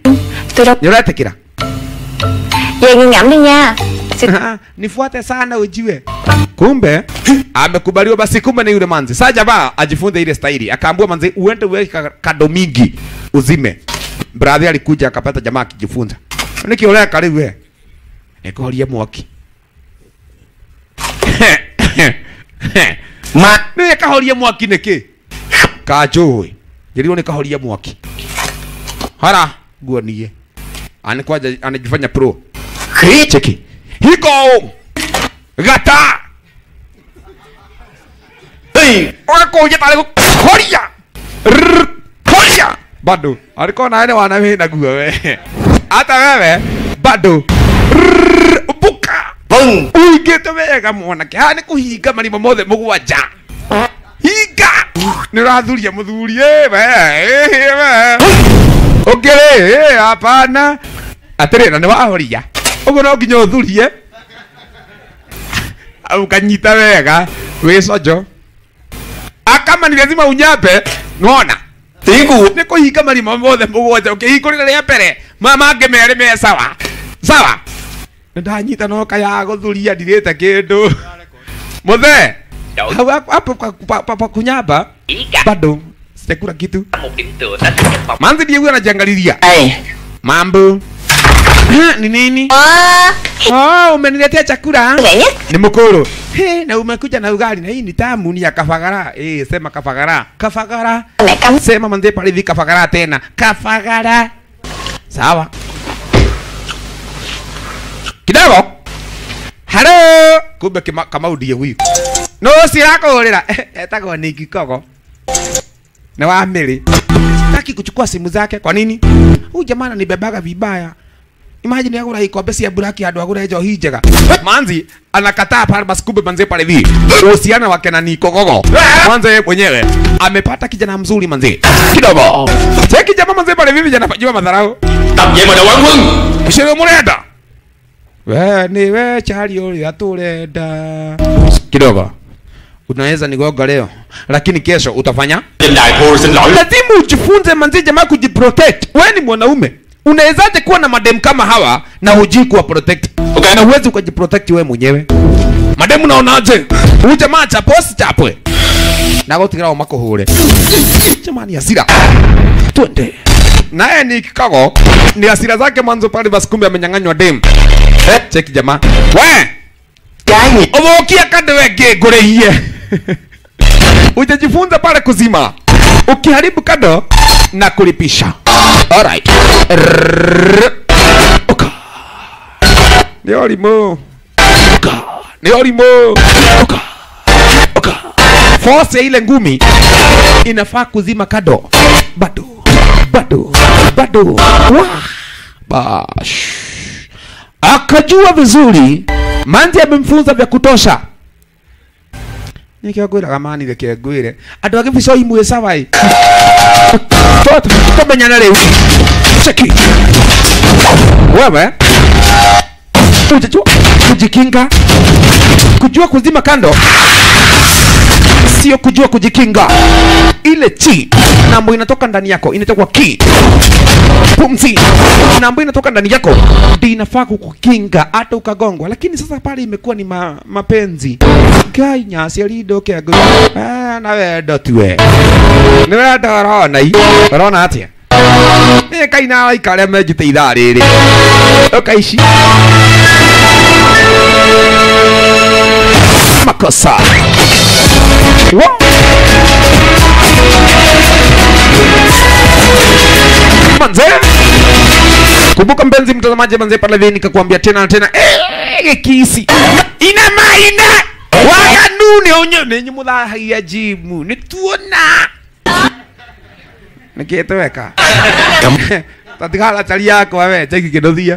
ngẫm đi nha Xin nifuate sana ujue kumbe amekubaliwa basi kumbe ni yule manzi. Saa jamaa ajifunze ile staili. Akaambua manzi uende uweke kadomigi uzime. Brother alikuja akapata jamaa akijifunza. Nikiolea karibu we. Nikoria mwaki Ma ni kahoria mwaki niki? Kä kanjå njärirwo nä kahoria mwaki hara nguonie anikwaje anajifanya pro cheki. Hiko! Gata Ê, wanakuja pale horia horia bado. Alikuwa na wale wana na we. Hata wewe bado. Buka Bung. uingite wega mwanake. Ha nä kå hinga marima mothe må gwanja hinga nä rathuria må thuri å ngä rä hapana. Atä rä na nä wahoria. Å guo no nginya å thurie kanyita wega. Wä cojo akama ni lazima unyape nona tiku của nä kå hinga marima mothe må gwanja å kä hingå rä ra rä a mbere mama ngä merä me sawa sawa nä ndanyita no kaya gå thuria ndirä te kä ndå må the kwa, pa kunyamba bado sijakula kitu manzi ndiye huyo anajiangalilia mambo ni nini? Ah. oh, umeniletea chakula ni mkoro He, na umekuja na ugali na hii ni tamu ni ya kafagara. Eh, sema kafagara. Kafagara? Sema mande pale hivi kafagara tena. Kafagara. Sawa. Kidogo. Halo! Kumbe kama, kama udie huyu. No sirakũrĩra etagwo ni kikogo na wa mĩrĩ taki kuchukua simu zake. Kwa nini? Huyu jamaa ananibebaga vibaya imagine agura ikombe cia buraki andũ agure njohi njega. Manzi anakataa pale basi kumbe manze pale vi uhusiana wake na Niko Gogo. Mwanzo yeye mwenyewe amepata kijana mzuri manze. Kidogo. Cheki jamaa manze pale vi jana fanywa madharau? Tập mada wangu kishere murenda we ni we chali uri aturenda kidogo. Unaweza nigoga leo lakini kesho utafanya? Lazima ujifunze manzi jamaa kujiprotect. Wewe ni mwanaume unawezaje kuwa na madem kama hawa na hujui kuwa protect? Okay. na uwezi ukajiprotect wewe mwenyewe. Madem unaonaje huyu jamaa chaposi chapwe? Na gutigira makuhure jamani asira. twende. Naye ni kikago ni asira zake mwanzo pale basi kumbe amenyang'anywa dem eh, cheki jamaa. We! Gani? umeokia kande wenge ngurehie ujajifunza pale kuzima. Ukiharibu kado na kulipisha alright Rrrr. Uka. ni olimo. Uka. ni olimo. Uka. force ya ile ngumi inafaa kuzima kado bado bado bado bash akajua vizuri manzi amemfunza vya kutosha nikiagwiraga mani reke ngwire andå agä bico imwä cawai tåmenyana rä u cheki. Wewe? Ujajua kujikinga kujua kuzima kando sio kujua kujikinga. Ile chi na ambayo inatoka ndani yako inaitwa ki. Pumzi na ambayo inatoka ndani yako. Ndio inafaa kukukinga hata ukagongwa. Lakini sasa pale imekuwa ni ma, mapenzi. Gai nyasi alidoke ago. Ah na wendo tuwe ni wendo rona i. Rona atia? Nä kai na ai a menjute ithaa rä rä ukaici makosa manze? Kumbuka mpenzi mtazamaji manze pale hivi nikakwambia tena na tena. Eh, kisi ina maina. Waganu nä å jimu. Nä nyå må thahagia cari yakwa we nä kä te weka tatigara chari yakwa we cheki kinuthia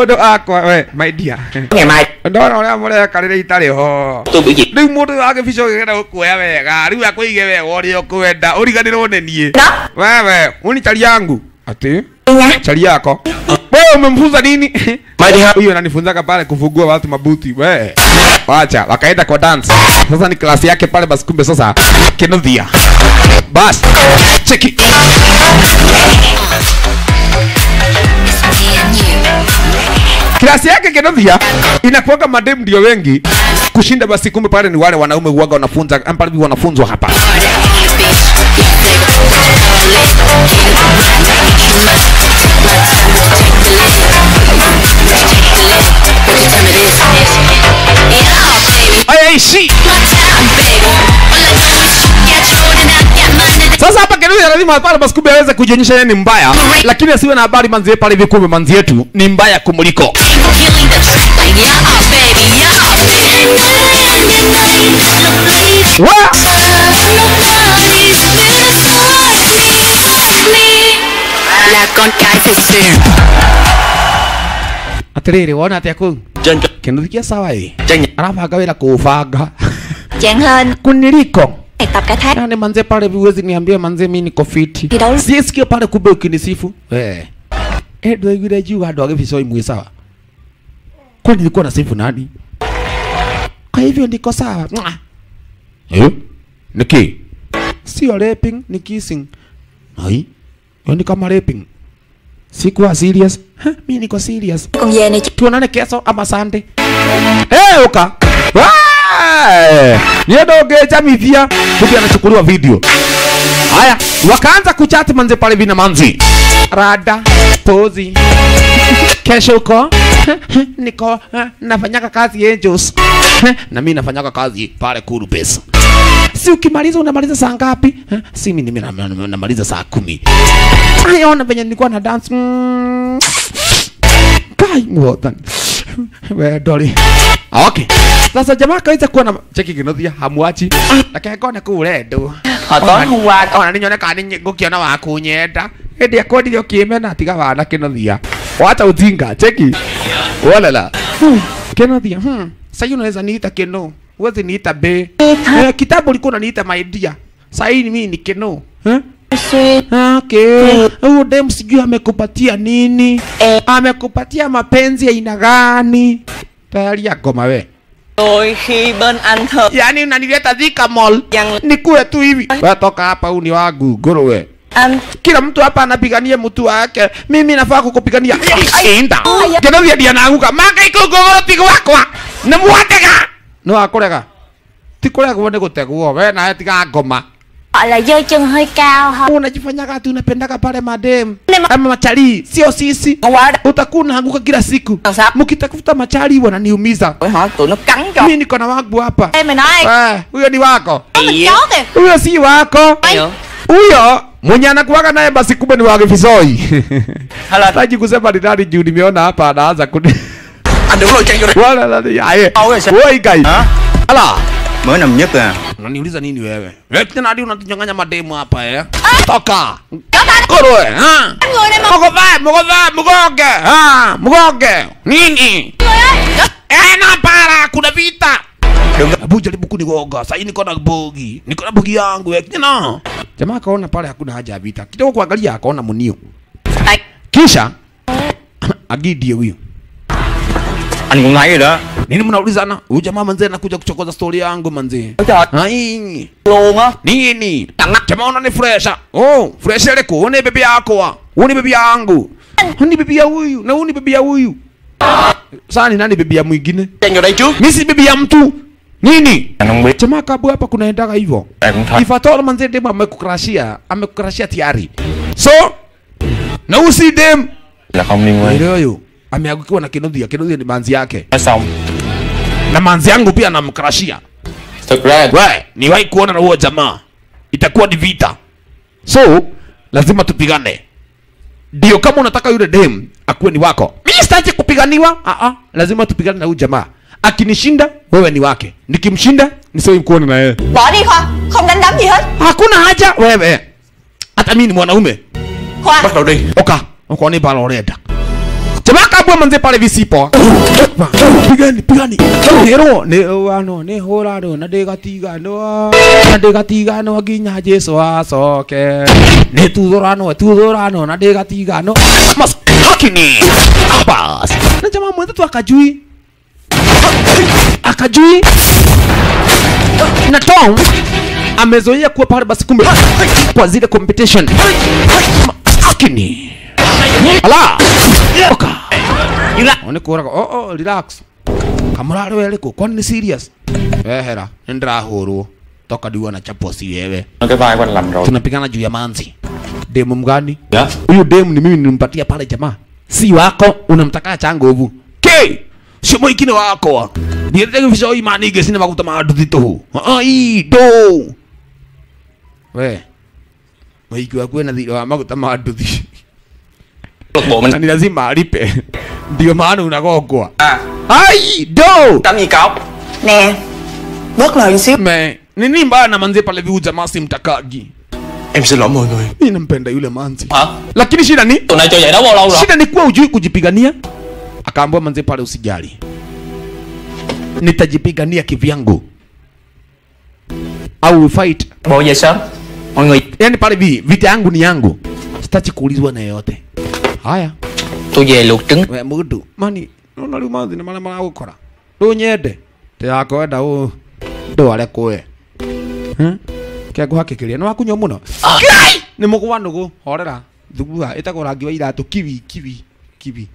undu akwa we my dear. Ngày rä ndona uria mureka riria itari ho. Tôi biểu diễn riu mundu wa gibico gigenda gukuoya wega riu akwige wega å riganä rwo nä nie wewe uni cari yangu? Ati nha chari yako. Wewe umemfunza nini? Huyo ananifunzaga pale kufungua watu mabuti we wacha wakaenda kwa dance. Sasa ni klasi yake pale basi kumbe sasa kinuthia bas cheki klasi yake kinuthia inakuwaga mademu ndio wengi. Kushinda basi kumbe pale ni wale wanaume uwaga wanafunza ambao wanafunzwa hapa. Aishi sasa hapa Kenuya lazima pale basi kumbe aweze kujionyesha yeye ni mbaya, lakini asiwe na habari manzi yetu pale hivi kumbe manzi yetu ni mbaya kumuliko. Atiriri wona atia kuu? Kinuthikia sawa hii? Arafa nhà arabanga wĩra kũbanga kuniliko Yani manze pale viwezi niambia manze mimi niko fiti. Đâu pale kumbe ukinisifu. Eh. Eh ndio yule juu ando agefiso mwe sawa? Kwa nilikuwa na sifu nani? Kwa hivyo ndiko sawa. Eh? Niki sio raping ni kissing. Hai. Yoni kama raping. Sikuwa serious. Ha, mimi niko serious. Tuonane kesho ama sande hey, uka Hey! niendo ngejamithia kumbe anachukuliwa video. Haya wakaanza kuchati manze pale vina manzi. Rada pozi. Kesho uko? Niko nafanyaka nafanyaga kazi angels Eh, na mimi nafanyaga kazi pale kuru pesa. Si ukimaliza unamaliza saa ngapi? Eh, si mimi nimi namaliza saa kumi. Ayona venye nilikuwa na dance. Mm. kai mwotan we dori okay. Sasa jamaa kaweza kuwa na cheki kinothia hamwachi. Na tối hôm qua ona nä nyoneka kani ngå kä ona waku nyenda hä ndä akwendire å kä mena tiga wana kä nothia wacha utinga cheki. Walala kinothia hmm. sai unaweza niita kino uwezi niita be. Eh, kitabu likuwa unaniita maidia sai mimi ni kino eh? Okay. Huyu dem sijui amekupatia nini? Amekupatia mapenzi ya aina gani? Tayari ya goma we. Khi bên anh thơ Yaani unanileta Thika Mall. Yang- Nikue tu hivi. Wewe toka hapa huu ni wangu, goro we. Anh Kila mtu hapa anapigania mtu wake. Mimi nafaa kukupigania. Inda. vya dia naanguka. Maka iko gogoro tiko wakwa. Na mwatega. No akurega. Ti kuregwo ni gutegwo. We nawe tiga ngoma. Gọi là dơ chân hơi cao thôi Unajifanyaga tu unapendaka pale madem. Ama machali, sio sisi. Utakuwa unaanguka kila siku. Mkitafuta machali wananiumiza. Hỏi tụi nó cắn cho Mimi niko na wangu hapa. Ê mày nói Eh, huyo ni wako. Mình chó kìa Huyo si wako. Huyo mwenye anakuwaga naye basi kumbe ni wa Gifisoi. Sitaki kusema ni nani juu nimeona hapa anaanza kuni. Anh đừng có lôi chân vô đây Wala nani aye. mnyeka? Unaniuliza nini wewe? Wewe tena hadi unatunyang'anya mademu hapa eh? Toka. Koro eh. Ha? Người này mugoge. Ha, Mugoge. Nini? Eh, na para, kuna vita. Hebu jaribu kunigoga. Sasa niko na bogi. Niko na bogi yangu ya Kina. Jamaa kaona pale hakuna haja ya vita. Kidogo kuangalia akaona munio. Kisha agidie huyo. anh Nini mnaulizana? Huyu jamaa manzee anakuja kuchokoza story yangu manzee. Ai. á Nini? Jamaa unanifresha. Oh, fresha ile ko ni bibi yako wa. Uni bibi yangu. Uni bibi ya huyu na uni bibi ya huyu. Sasa ni nani bibi ya mwingine? Mimi si bibi ya mtu. Nini? Jamaa kabu hapa kunaendaga hivyo. Ifatoro manzee demu amekukrashia, amekukrashia tayari. So, na usi dem. là không liên quan Ile huyo ameangukiwa na kinuthia, kinuthia ni manzi yake. xong Na manzi yangu pia ra we niwahi kuona na huo jamaa. Itakuwa ni vita. So lazima tupigane. Ndio kama unataka yule dem akuwe ni wako. Mimi sitaki kupiganiwa. Ah ah lazima tupigane na huyu jamaa. Akinishinda wewe ni wake. Nikimshinda nisiwahi kuona na yeye Bỏ đi Khoa Không đánh đấm gì hết. Hakuna haja wewe. Hata mimi ni mwanaume. Khoa. Bắt đầu đi. Oka uko balo pale kaambua manze pale visipo. Pigani pigani. Nero ne wano ne hora ro na ndigatiga no na ndigatiga no ginya Jesu acoke. Ni tuthurano tuthurano na ndigatiga no mas hakini bas na jamaa mwenzetu akajui. Akajui. Na Tom amezoea kuwa pale basi kumbe kwa zile competition. Akini ala! Oka! Oh oh relax. Kamurari wewe ko. Kwani ni serious? Ehera ndirahurwo toka ndiwa na chapo si wewe. Tunapigana juu ya manzi. Demu mgani? Huyu demu ni mimi nilimpatia pale jamaa. Si wako unamtaka chango huvu ke! Sio mwingine wako. Ndiye visho imanige sina makuta maduthi tu ai do. We mwiki wako na dhiro wa makuta bộ mình na ni lazima alipe ndio maana unagogwa À. Ai do cậu Nè Bớt me nini mbaya na manzi pale viu masi mtakagi? Em xin lỗi mọi mimi nampenda yule manzi Ha? lakini shida ni đó bao lâu rồi? Shida ni kuwa ujui kujipigania akaambua manze pale usijali nitajipigania kivyangu au we fight sớm. Yani pale vi vita yangu ni yangu sitaki kuulizwa na yeyote haya. Tå we mundu mani nona riu mathi nä marä maragåkora rå nyende tä yakwenda å ndware kwe kengå hakä kä ria nä wakunywo må no nä må gwa nå gå horera. Thugua ä tagwo rangi wa iratå kiwi kiwi kiwi.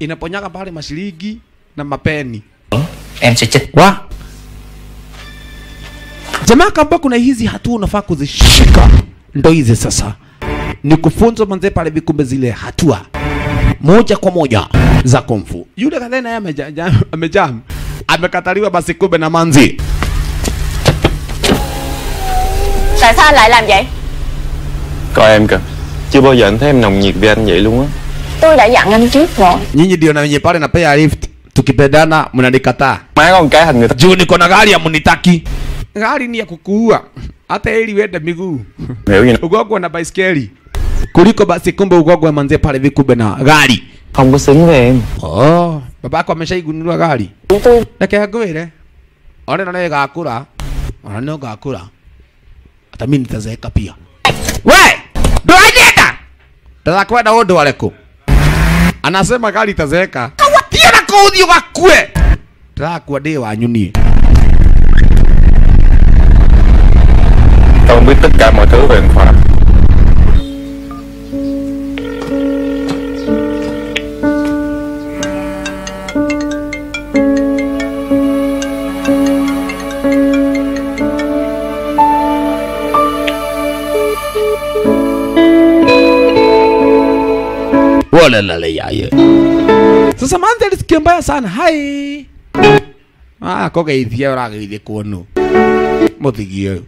Inaponyaga pale mashilingi na mapeni. Wa. Jamaa kamba kuna hizi hatua unafaa kuzishika. Ndo hizi sasa. Ni kufunza manze pale vikumbe zile hatua moja kwa moja za kumfu. Yule kadhaa naye ameja- amejam. Amekataliwa basi kumbe na manzi. Tại sao anh lại làm vậy Coi em kìa Chưa bao giờ anh thấy em nồng nhiệt với anh vậy luôn á Tôi đã dặn anh trước rồi Nyinyi ndio na wenye pale na pea lift. Tukipendana mnanikataa. Má có một cái thành người ta Juu niko na gari ya munitaki. Gari ni ya kukuua. Hata ili wende miguu. hiểu gì ugogwe na baiskeli kuliko basi kumbe ugogwe manze pale vikube na gari. Không có xứng với em oh, babako ameshaigununua gari. Tôi reke ngwire. Ona na gakura. Ona no gakura. Hata mimi nitazeeka pia. We ndwanyenda ndakwenda undu areku anasema gari itazeeka. Tie na kuuthi ugakue ndirakua ndi wanyunie Tôi không biết tất cả mọi thứ về anh Khoa Sasa manzi alisikia mbaya sana. Hai. Ah, kogeithia ũrageithia kuonu. muthigi uyu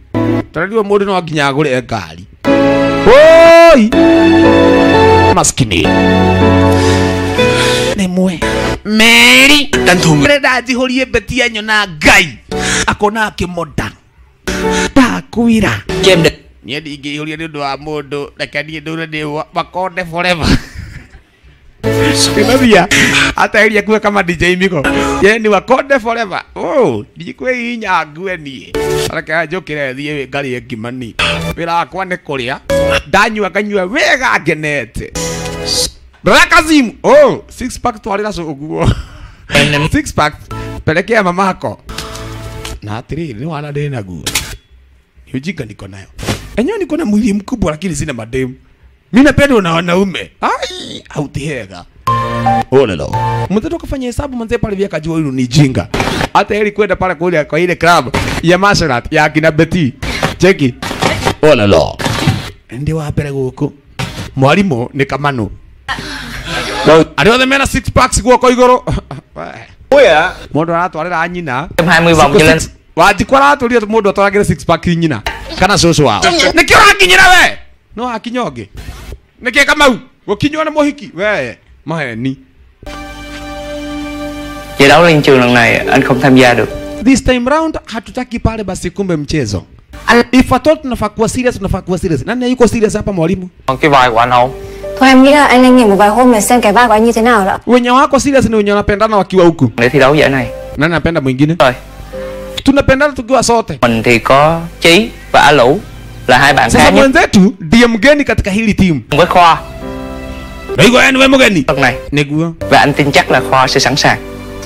Tarĩrio mundu no nginya agũre ngari. Oi! Maskini. nimwe. Meri. Tranh thủ người Ndĩrenda njihũrie beti ya nyona Ngai. Akona akimoda định Niĩ ndingĩihũria nĩ ũndũ wa mũndũ. Reke niĩ ndũre ndĩ makonde forever. Unasikia? Hata ili akuwe kama DJ Miko. Ye ni wakonde forever. Oh, ndikwe inya ngue ni. Araka njokire thie ngari ya ngimani. Wira akwa nĩ kuria. Ndanyua nganyua wega ngenete. Rora Kazimu. Oh, six pack twarĩra cũguo. Six pack. Pelekea mamako. Na atiri ni wana ndĩ naguo. Hiyo jika niko nayo. Enyewe niko na mwili mkubwa lakini sina mademu. Mimi napendwa na wanaume. Ai, hautihega. Olelo. Mtoto kafanya hesabu manze pale vya kajua hilo ni jinga. Hata heli kwenda pale kule kwa ile club ya Maserat ya kina Betty. Cheki. Olelo. Ndi wa mbere guku. Mwalimu ni kamano. The othe mena six packs guoko igoro oya mondo Mundu aratwarira nyina. 120 vòng cho lên Wajikwa aratũria mũndũ atwaragĩre six pack nyina kana cũcũ wao nĩkĩ ũrakinyĩra we no akinyonge nĩkĩ kamau? Gũkinywo nĩ mũhiki? Wee maheni. Vậy đấu liên trường lần này anh không tham gia được this time round hatutaki pale basi kumbe mchezo. If at all tunafaa kuwa serious tunafaa kuwa serious. Nani yuko serious hapa mwalimu? Còn cái vai của anh không Thôi em nghĩ là anh nên nghỉ một vài hôm để xem cái vai của anh như thế nào đã wenye wako serious ni wenye wanapendana wakiwa huku. Để thi đấu giải này nani anapenda mwingine? Rồi tunapendana tukiwa sote. Mình thì có Chí và A Lũ là hai bạn sasa mwenzetu ndiye mgeni katika hili timu với Khoa. Đấy của yani với mgeni. Lần này. Niguo và anh tin chắc là Khoa sẽ sẵn sàng.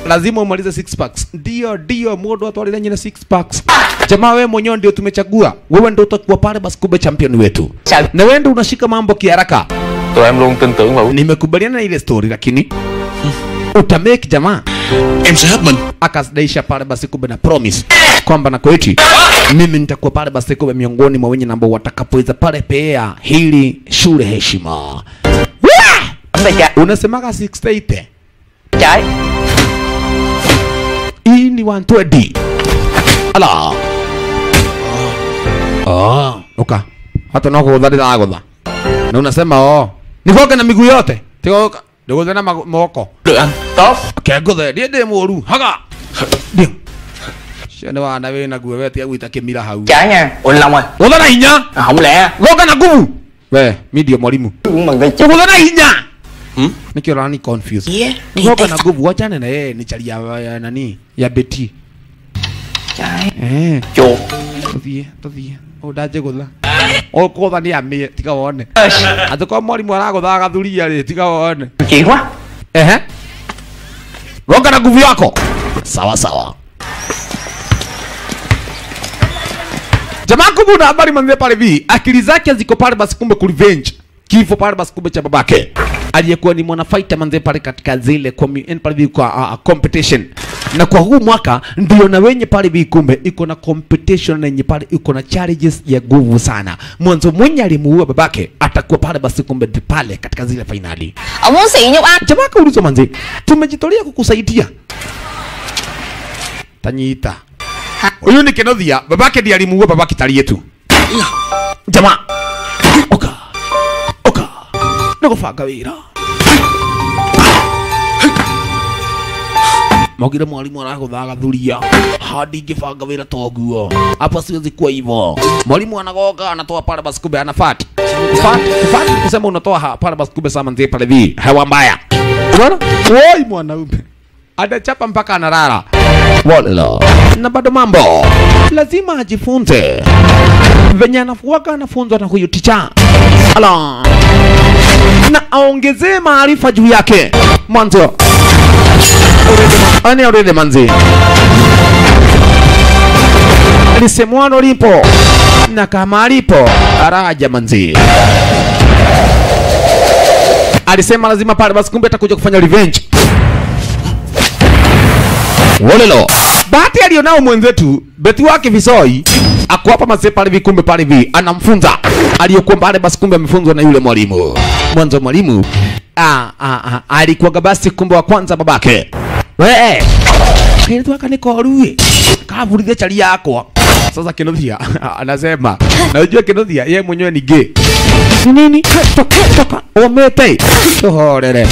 Lazima umalize six packs. Ndio ndio mundu atwarire nyina six packs. Jamaa wewe mwenyewe ndio tumechagua. Wewe ndio utakuwa pale basi kumbe champion wetu. Na wewe ndio unashika mambo kiharaka. Tụi em luôn tin tưởng vào. Nimekubaliana na ile story lakini utamake jamaa Em Hapman akasdaisha pale basi kumbe na promise kwamba na kweti mimi nitakuwa pale basi kumbe miongoni mwa wenye ambao watakapoweza pale pea hili shule heshima. Unasemaga 68 trái hii ni 120 ala. Oh oka. Hata nako udhari na agotha. Na unasema oh. Nikoke na miguu yote. Tigoka ndiguthe na moko. Kenguthe ndie ndi mũru haga. Ndio cio nä wana wĩna guo we tiga kä mira hau gũtha na hinya goka na nguvu we mi mwarimu gũtha na hinya nä kä confused thonga na nguvu wachane na yeye ya, ya nani ya beti tå thiä tå thiä å ndanjä gå tha tha nä amä tiga wone. Atä korwo mwarimå aragå thaga thuria rä tiga wone. Quá ehe. Gonga na nguvu yako. Sawa sawa. Jamaa kumbe una habari manzie pale vi akili zake ziko pale basi kumbe kurevenge kifo pale basi kumbe cha babake. Aliyekuwa ni mwana fighter manze pale katika zile kwa, kwa uh, competition na kwa huu mwaka ndio na wenye pale Vikumbe iko na competition na yenye pale iko na challenges ya nguvu sana. Mwanzo mwenye alimuua babake atakuwa pale basi kumbe pale katika zile finali. Ông inyo a jamaa kaulizwa manzi, tumejitolea kukusaidia? Tanyita huyu ni kenothia babake ndiye alimuua babake tali yetu. Jamaa oka oka nigubanga wira maugire mwalimu araguthaga thuria. Hadi ngibanga wira toguo hapa siwezi kuwa hivyo mwalimu anagoka anatoa pale basi kumbe ana fat. Fati fat kusema unatoa pale basi kumbe sama nzee pale vi hewa mbaya. Unaona? Woi mwanaume. Atachapa mpaka analala. Walala na bado mambo. Lazima ajifunze. Venye anafuaga anafunzwa na huyu ticha ala. Na aongezee maarifa juu yake. Mwanzo ani aurede manzi. Lisemwano lipo na kama alipo araja manzi. Alisema lazima pale basi kumbe atakuja kufanya revenge. Wolelo. Bahati alionao mwenzetu beti wake visoi ako hapa mazee pale vikumbe pale vi anamfunza. Aliyokuwa pale basi kumbe amefunzwa na yule mwalimu. Mwanzo mwalimu ah, ah, ah, alikuwaga basi kumbe wa kwanza babake we kaitu aka nikorue kaburithia chali yakwa. Sasa kinothia anasema najua kinothia ye mwenyewe ni gay ni nini toka toka. Tuhorere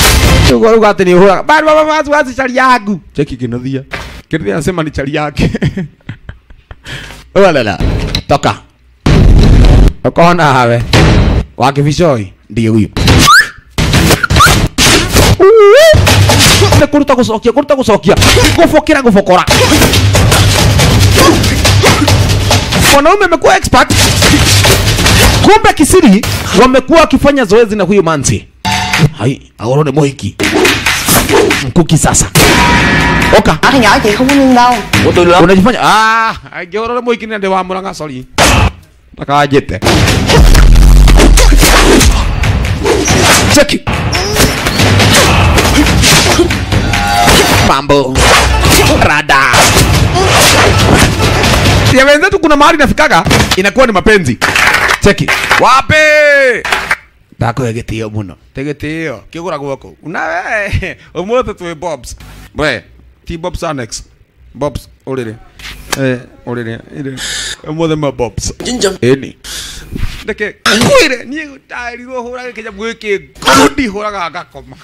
tugo ruga ati ni uhura bado baba basi basi chali yangu cheki kinothia kinothia anasema ni chali yake. Walala toka. Ukona hawe wakivishoi ndio huyo nä kå ruta gå cokia kå ruta gå cokia gå bokera gå bokora mwanaume amekuwa expert. Kumbe kisiri wamekuwa wakifanya zoezi na huyu manzi. Hai agoro ni mohiki mkuki sasa oka. Aki nhỏ chị không có ilo đâu của tôi lớn unajifanya ah agoro nä mohiki ni ndä wa muranga sorry. Takanjä cheki rada. Ya wenzetu kuna mahali nafikaga inakuwa ni mapenzi. Cheki. Wape muno. Kigura gwoko unawe na we bobs. We ti bobs annex. Bobs urire eh urire ire ma bobs. Ndeke hũrage kĩnyamũ gĩkĩ ngundi hũraga ngakoma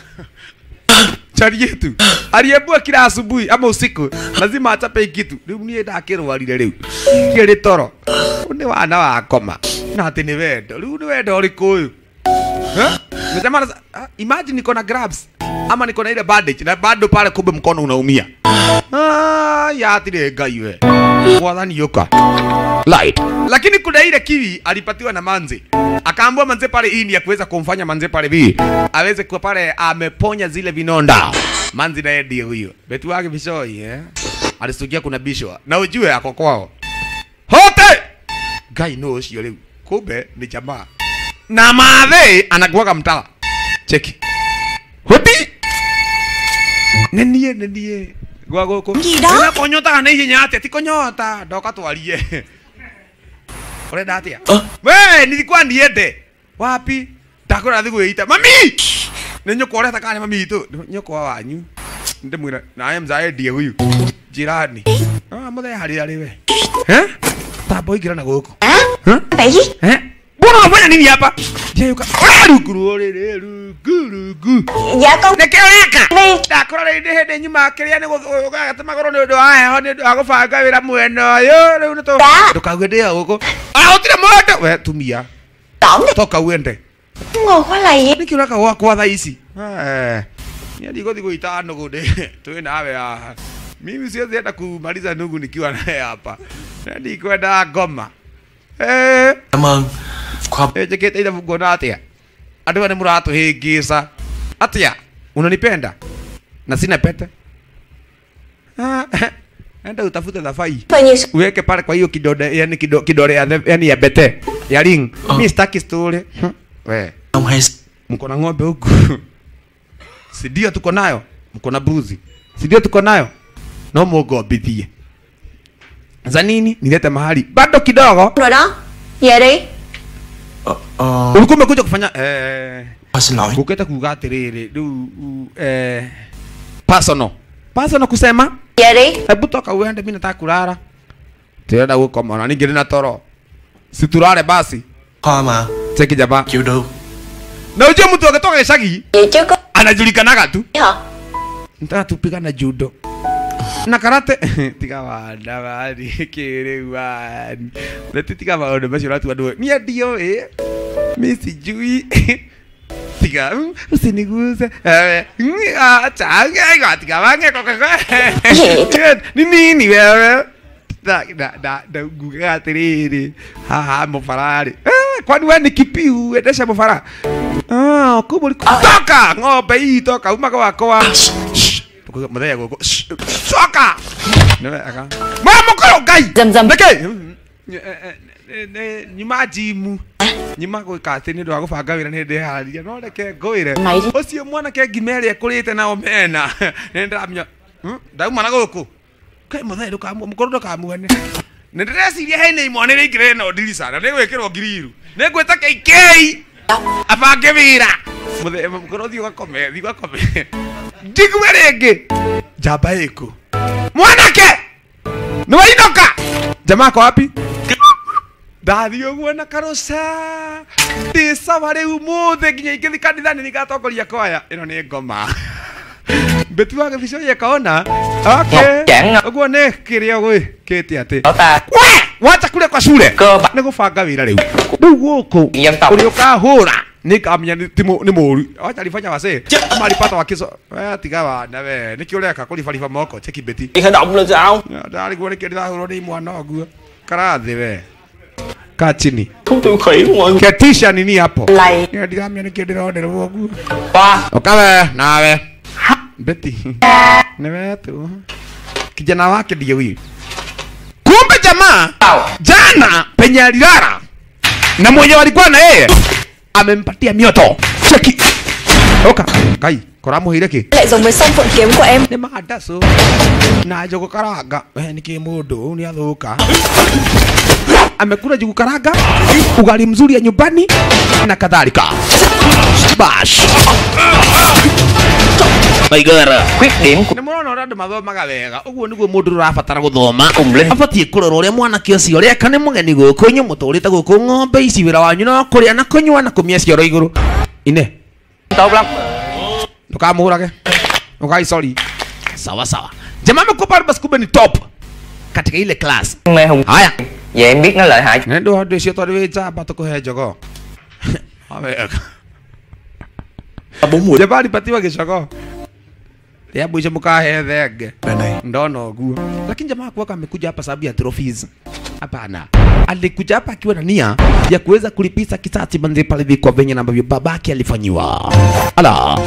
chari yetu aliambua kila asubuhi ama usiku. Lazima achape kitu. Rĩu niĩ ndakĩrwarire rĩu. Kĩrĩ toro nĩ wana wakoma. Na atĩ ni wendo. Rĩu ni wendo ũrĩkũ ũyũ jamaa "Ah, imagine niko na grabs ama niko na ile bandage na bado pale kumbe mkono unaumia. Ah, ya tire ngai we. Mwathani yoka. Light. Lakini kuna ile kiwi alipatiwa na manzi. Akaambiwa manze pale hii ni ya kuweza kumfanya manze pale vi aweze kuwa pale ameponya zile vinonda. Manzi naye ndiye huyo. Betu wake bishoi eh. Alisukia kuna bishwa. Na ujue ako kwao. Hote! Ngai no ucio riu. Kumbe ni jamaa. Na mathe anakuaga mtala. Cheki. Hoti! Nenie nenie. Gwa goko. Gì na Nĩ kũnyotaga na ihenya atĩa? Ti kũnyota. Ndoka twarie. Ũrenda atĩa? We nilikuwa niende wapi? Ndakũra thigu gwĩita mami! Nĩ nyũkwa ũreta kana mami witũ nyũkwa wanyu. Ndĩmwĩra nawe mzae ndie huyu jirani ah mũthee harĩa arĩ we eh tambo ingĩra na gũkũ. Eh mbona unafanya nini hapa? Ndä hä ndä nyuma kä rä a nä å ndå wa heho nä å ndå wa gå banga wä ra mwena å yå rä u ndå kauge ndä gå kå gå tirä må ndå we tumia. Tổng đi toka uende. Ngồi khóa lầy vậy nä kä å raka gwakwa tha ici? Nä ndigå thi gå ita nå gå ndä twä nawe haha. Mimi siwezi hata kumaliza nugu nikiwa naye hapa. Ndikwenda ngoma. Eh, njä te ithabu nguona atä a andå aya nä må ratå hä ngä ca atä a unanipenda? Na sina pete? Ah, enda utafute thabai. Uweke pale kwa hiyo kidole yani kido, kidole ya, yani ya bete ya ring. Oh. mi sitaki story. Hmm, we. Mko na ng'ombe huku. Si ndio tuko nayo? Mko na mbuzi. Si ndio tuko nayo? No mugombithie za nini? Nilete mahali. Bado kidogo. Ờ, ulikuwa umekuja kufanya eh, uketa kuga atiriri. Riu eh, personal. Personal kusema? Đi hebu toka uende mimi nataka kulala. Tuenda gukoma na ningi na toro. Si tulale basi. Kama. Cheki jaba. Kiudo. Na ujue mtu akitoka gicagi anajulikanaga tu? Hả nataka tupigana judo na karate tiga wanda wani kĩrĩu wani. Neti tiga maũndũ macio ũratua andũ niĩ ndiũĩ mi sijui. Tiga mm, usiniguse Eh, mm, acha ngega tiga wange ni nini wewe? Na na na na nguga atiriri haha mũbararĩ Eh, kwani we nĩ kipiu? Endesha mũbara ah kumbe toka ng'ombe hii toka umaga wakwa muthenya gå coka må mamũkorwo ngai Dầm dầm nĩkĩ nyuma jimu nyuma gwĩka atĩ nĩ ũndũ wa gũbanga wĩra nĩ haria no reke ngũĩre Mày đi. ũcio mwanake ngima kå rä te nao mena ndĩramenya Hmm? ndauma na gũkũ må mũthenya ndũkamu mũkorwo ndũkamuone nĩ ndĩreciria hena imwana rä rĩna ndirica na nĩ gwĩkĩrwo ngiriru ngwä ngwĩta keikei abange wĩra mũthenya mũkorwo thiĩ ũgakome thiĩ ũgakome. Njigue rĩngĩ. Njamba ĩkũ mwanake! Nĩ wainũka jamaa ko wapi? Ndathiä å guo na karũca. Ndĩ sawa må thä nginya ingĩthi kanitha nĩ ngatongoria kwaya. Ä no nä ngoma. Mbĩtu wa gĩbico yekaona å guo nä kä rä a gwä kä te atä kule kwa cure. Nä gå banga wä ra rä u rä u gå kå å rä å kahå ti mũ- nĩ mũru. Wacha alifanya wasee ama alipata wakiso we tiga wana we kũribariba moko cheki beti Đi khởi động là sao ndariguo nĩkĩ ndĩrahũrwo mwana ũguo. Karathĩ we. Kaa chini Thuốc tiêu khỉ mọi người ketisha nini hapo. Nĩkĩ ndĩronerwo ũguo. Ba. Ukawe nawe. Beti niwe tu. Kijana wake ndiye huyu. Kumbe jamaa jana penye alilala. Na mwenye walikuwa na yeye amempatia mioto. Cheki. Oka. Kai. Kora koramuheire ki? Lại giống với song phượng kiếm của em nä mandaco na njogo karanga Eh, nä kä må ndå å nä athå ka amekula njugu karanga ugali mzuri ya nyumbani. Na kadhalika. Bash maigara Khuyết điểm của nä må rona å rä andå mathomaga wega. Å guo nä guo må ndå rabatara gå thoma abatiä kå rora å rä a mwanake å cio rä eka nä må geni gå kå nyå må tå rä te gå kå ng'ombe ici wä ra wanyu no kå rä a na kå nyua na kå mia cioro igå rå ine. Ndå kamå hå rage å gai sorry. Sawa sawa. Jamaa amekuwa pale kumbe ni top katika ile class. Haya. Vậy em biết nó lợi hại nä ndå ndå cio twarä wä njamba tå kå he njogo rĩa mwisho thenge. Ndona ũguo lakini jamaa kuwaka amekuja hapa sababu ya trophies. Hapana. Alikuja hapa akiwa na nia ya kuweza kulipiza kisasi pale vikwa venye ambavyo babake alifanyiwa. Ala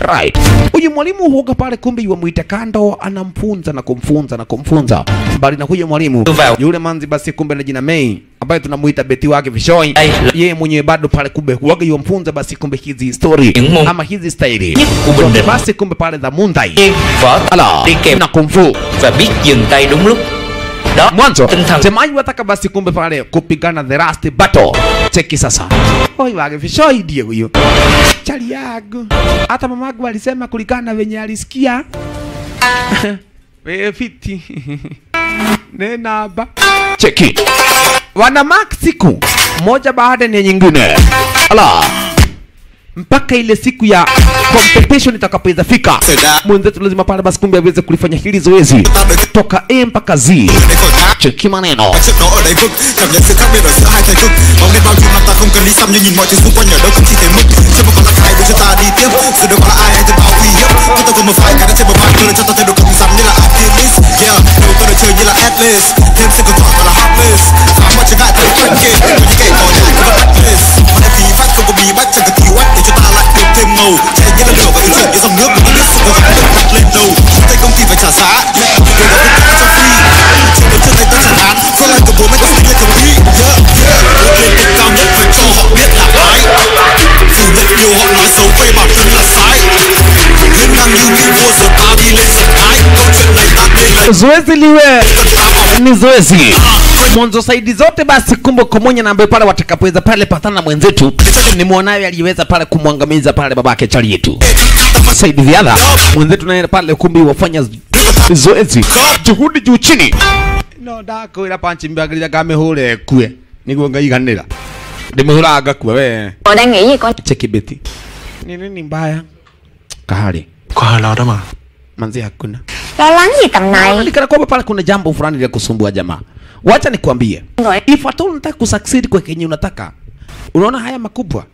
right. Huyu mwalimu huoga pale kumbe yuamwita kando anamfunza na kumfunza na kumfunza. Mbali na huyo mwalimu yule manzi basi kumbe na jina Mei ambaye tunamuita beti wake vishoi. Yeye mwenyewe bado pale kumbe huoga yuamfunza basi kumbe hizi story. Ama hizi staili Định. basi kumbe pale za Mundai ala na kumfu. Biết dừng tay đúng lúc đó mwanzo. Tinh thần semaji wataka basi kumbe pale kupigana the last battle. Cheki sasa. Oi wage vishoi ndiye huyo. Chali yangu hata mamagu alisema kulingana venye alisikia. Wewe fiti. Ne ba cheki. Wana mark siku moja baada ya nyingine. Ala. Mpaka ile siku ya competition itakapoweza fika. Mwenzetu lazima pale basi kumbe aweze kulifanya hili zoezi. Toka A mpaka Z. Cheki maneno. Trước đó ở đây vực Cảm nhận sự khác biệt ở giữa hai thời cực zoezi liwe. Ni zoezi mwanzo saidi zote basi kumbe komonya na ambaye pale watakapoweza pale patana na mwenzetu. Ni mwanawe aliweza pale kumwangamiza pale babake chali yetu. Saidi ziada mwenzetu naye pale kumbe wafanya zoezi. Juhudi juu chini. No ndakwira panchi mbagirira gamihule kue. Niguo ngaiganira. Ndimihura ngakua we. Cheki beti. Ni nini mbaya? Kahari. Kwa hala lo manzi hakuna Tầm này kwamba pale kuna jambo fulani la kusumbua jamaa. Wacha nikwambie, Rồi if at all unataka kusucceed kwa kenye unataka, unaona haya makubwa,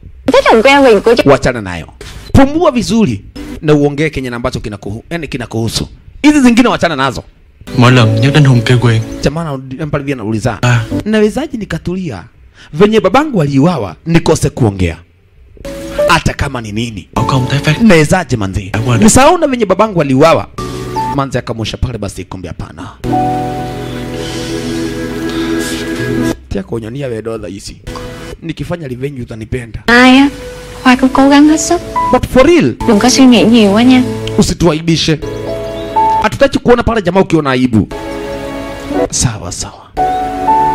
wachana nayo, Pumua vizuri na uongee kenye ambacho kinakuhu, yani kinakuhusu. Hizi zingine wachana nazo. Mỗi lần ndio đến kwe. Jamaa na mpali vya nauliza. Ah. nawezaje nikatulia venye babangu aliuawa nikose kuongea hata kama ni nini? Nawezaje manzi? Đã. Nisahau na venye babangu aliuawa. Manzi akamwosha pale basi kumbe hapana. Tia kunyonia wedo tha ici. Nikifanya revenge utanipenda. Haya, Khoa cứ cố gắng hết sức But for real, Đừng có suy nghĩ nhiều quá nha usituaibishe. Hatutaki kuona pale jamaa ukiona aibu. Sawa sawa.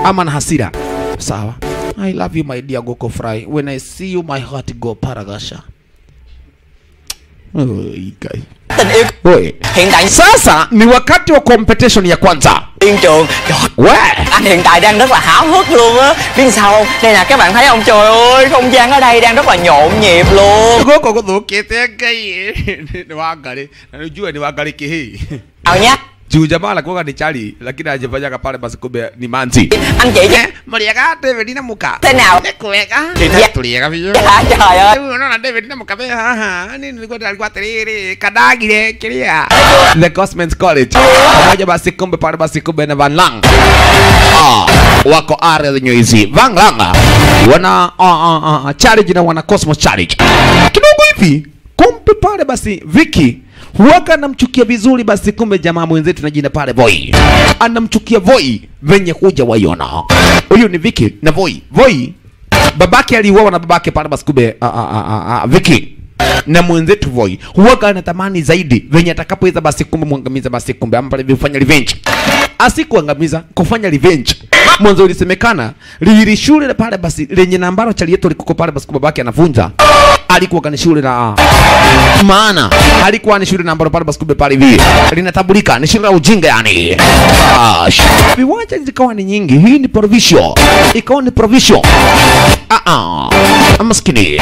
Ama na hasira. Sawa. I love you my dear Goko Fry. When I see you my heart go paragasha. Tình yêu Oi. hiện tại Sasa ni wakati wa competition ya kwanza. Yên trường Trời We. anh hiện tại đang rất là háo hức luôn á biết sao không đây là các bạn thấy không trời ơi không gian ở đây đang rất là nhộn nhịp luôn Goko guthukite ngai. Ni wangali. Na nijua ni wangali kihi. nào nhé Juu jamaa anakuwa ni chali lakini anajifanyaga pale basi kumbe ni manzi. angeje chị chứ David na muka. tena. Dạ. Tuliega ơi Rĩu unaona David na mukabe haha. Nini nilikuwa alikuwa tiriri? Kadagire kiria. The Cosmens College. Pamoja basi kumbe pale basi kumbe na Van Lang. Ah wako area zenye hizi Van Lang wana uh, uh, uh, challenge na wana Cosmos challenge. Kidogo hivi kumbe pale basi Vicky huwaga anamchukia vizuri basi kumbe jamaa mwenzetu na jina pale Voi. Anamchukia Voi venye kuja waiona. Huyu ni Viki na Voi. Voi babake aliuawa na babake pale basi kumbe Vicky. Na mwenzetu Voi huwaga anatamani zaidi venye atakapoweza basi kumbe mwangamiza basi kumbe ama pale vifanya revenge. Asikuangamiza kufanya revenge. Mwanzo ilisemekana lili shule pale basi lenye na ambalo chali yetu likoko pale basi babake anafunza alikuwa kani shule la maana alikuwa ni shule na ambalo pale basi kumbe pale hivi. Linatambulika ni shule la ujinga yani. Ah, viwanja zikawa ni nyingi. Hii ni provision. Ikawa ni provision. Ah ah. Maskini.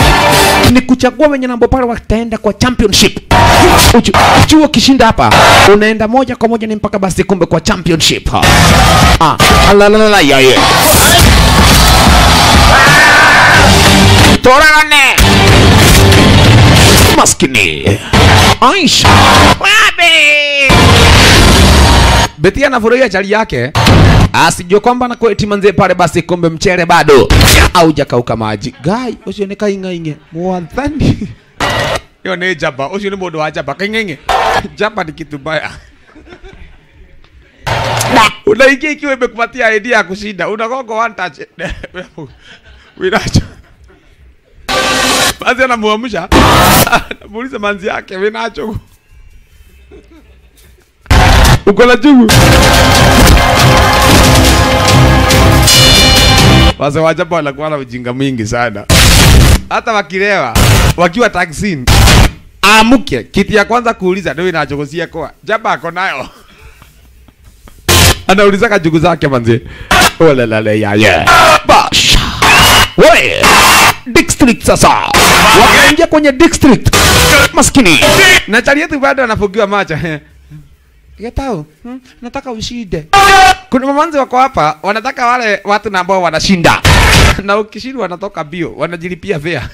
Ni kuchagua wenye namba pale wataenda kwa championship. Chuo kishinda hapa. Unaenda moja kwa moja ni mpaka basi kumbe kwa championship. Ah. Alalalala yaye torane maskini. Aisha. Wabe Beti anafurahia chali yake. Asijue kwamba na kweti manze pale, basi kumbe mchere bado. Aujakauka maji. Gai ucio nä kaing'aing'e mwathani yo nä jaba. Ucio nä må ndå wa njamba kaing'aing'e jaba ni kitu mbaya. Unaingia ikiwa imekupatia idea ya kushinda. Unagongo one touch. Winacho basi anamuamsha. Anamuuliza manzi yake winacho uko na jugu wazee wa Japan na ujinga mwingi sana, hata wakilewa wakiwa taksini, amuke kiti ya kwanza kuuliza ndio inachokosia kwa jaba ako nayo. Anauliza kajugu zake manzi. Olalale ya ye basha. We district sasa wakaingia kwenye district maskini na chali yetu bado anafugiwa macho yatao hmm? nataka ushinde. Kuna mamanzi wako hapa wanataka wale watu na ambao wanashinda na ukishindwa wanatoka bio, wanajilipia vea.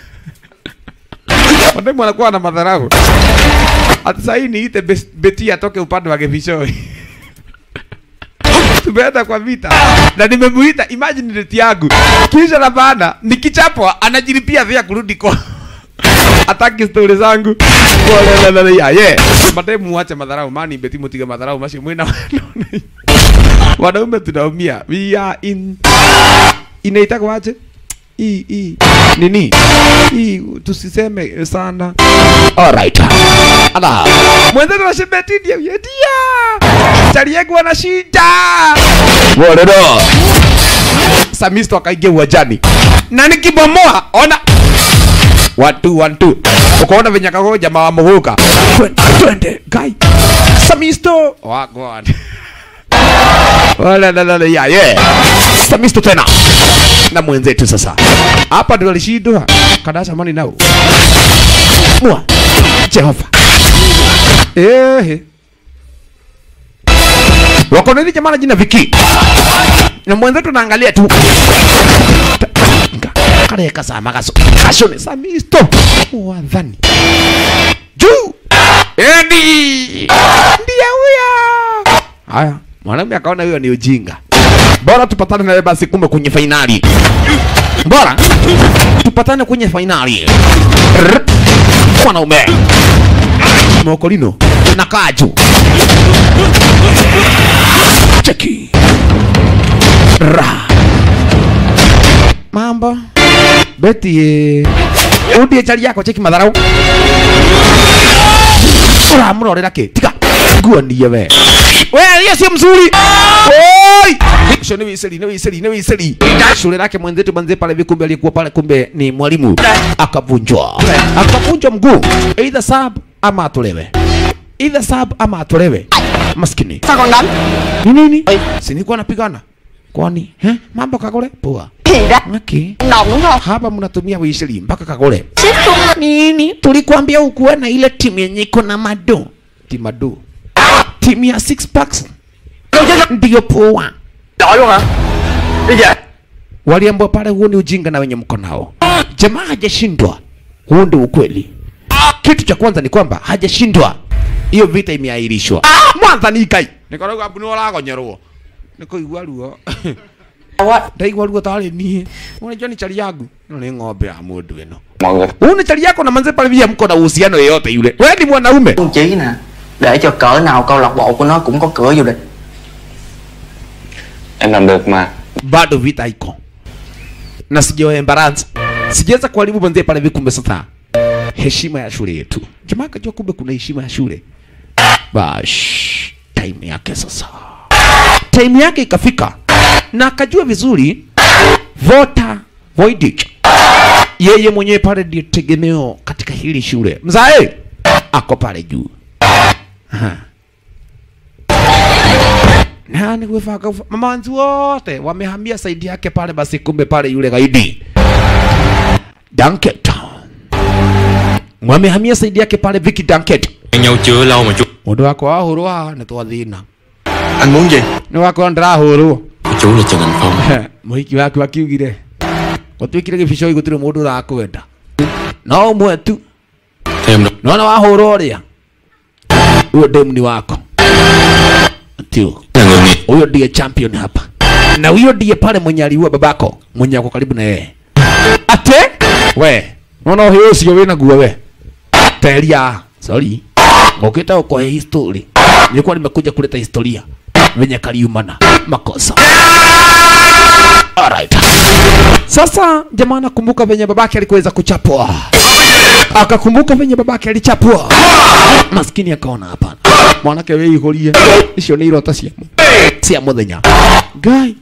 Wademu wanakuwa na madharau. Hata sasa hii niite Beti atoke upande wa Gebishoi. Tumeenda kwa vita. Na nimemuita, imagine date yangu, kisha na bana nikichapwa anajilipia vya kurudi kwa ataki stori zangu. Walelelele ya ye mate muache madharau mani beti mutiga madharau macio mwina wanaume. Tunaumia. We are in inaitaka aje hii hii. Nini? Hii tusiseme sana. Alright ala mwenzetu na shibeti ndio yedia chali yangu shida. walelo Samisto akaingia uwanjani. Na nikibomoa ona. Watu watu ukaona venye kako jamaa wa muguka. Twende guy. Samisto. Samisto wagwan wala la la la Mr. tena. Na mwenzetu sasa. Hapa ndio alishindwa. Kadasha mani nao. Mwa Jehova. Eh wako nini jamaa jina Viki na mwenzetu naangalia tu. Kareka sama kaso kashone samisto wadhani juu. Edi ndiye huyo. Haya mwanaume akaona huyo ni ujinga bora tupatane naye basi kumbe kwenye fainali bora tupatane kwenye fainali wanaume. Mwanaume mokolino na kaju. Cheki. Ra. Mambo beti ye udie chali yako cheki madharau. Uramurorera ki tiga nguonie we. We aliye sio mzuri. Oi! Sio ni wiseli ni wiseli ni wiseli shule lake mwenzetu banze pale vikumbe alikuwa pale kumbe ni mwalimu. Akavunjwa. Akavunjwa mguu. Either sub ama atolewe. Either sub ama atolewe. Maskini. Sao còn ni nini? Si nilikuwa napigana? Kwani? Eh mambo kagole? Poa. Đúng hapa mnatumia wiseli mpaka kagole. Nini? Tulikwambia ukuwe na ile timu yenye iko na mado. Timado timu ya six packs. Ndiyo poa. Waliambua pale huo ni ujinga na wenye mko nao. Jamaa hajashindwa. Huo ndio ukweli. Kitu cha kwanza ni kwamba hajashindwa. Hiyo vita imeahirishwa. Mwanza ni ikai. Nikoragwo abu niwaragonyerwo nikuigua ruo. Ndaigua ruo. Tarĩ niĩ unajua ni chali yangu. No ni ng'ombe ya Mwanga. người huu ni chali yako na manze pale vya mko na uhusiano yote yule. Wewe ni mwanaume. Nè Để cho cỡ nào câu lạc bộ của nó cũng có cửa vô địch em làm được mà. Bado vita iko. Na sijawa embarrass sijaweza kuharibu mwenzie pale vikumbe sasa. Heshima ya shule yetu. Jamaa kajua kumbe kuna heshima ya shule. Bash time yake sasa. Time yake ikafika. Na akajua vizuri vota Voidich. Yeye mwenyewe pale ndiye tegemeo katika hili shule. Mzae ako pale juu Ha. na ni gwĩbanga mamanzi wote wamehamia saidi yake pale basi kumbe pale yule gaidi. Dunket wamehamia saidi yake pale Vicky Dunket wako wakwa wahũrwo haha nĩ twathina Anh muốn gì? nĩ wakwa ndĩrahũrwo chú là Trần Anh Phong mũhiki waku akiugire gũtuĩkire gĩbicoi gũtirĩ rakwenda no ũmwe tu Em đâu wa wahũra ũrĩa huyo demu ni wako. Tio. Là huyo ndiye champion hapa. Na huyo ndiye pale mwenye aliua babako mwenye ako karibu na yeye. Ate? We. Naona hiyo ũcio wĩna guo we. Teria sorry. Ngokita ukohe history. Nilikuwa nimekuja kuleta historia. Venye kaliumana. Makosa. Alright. Sasa jamaa nakumbuka venye babake alikuweza kuchapwa, akakumbuka venye babake alichapwa. Maskini akaona hapana, mwanake we ihorie icio ni irota cia cia muthenya. Ngai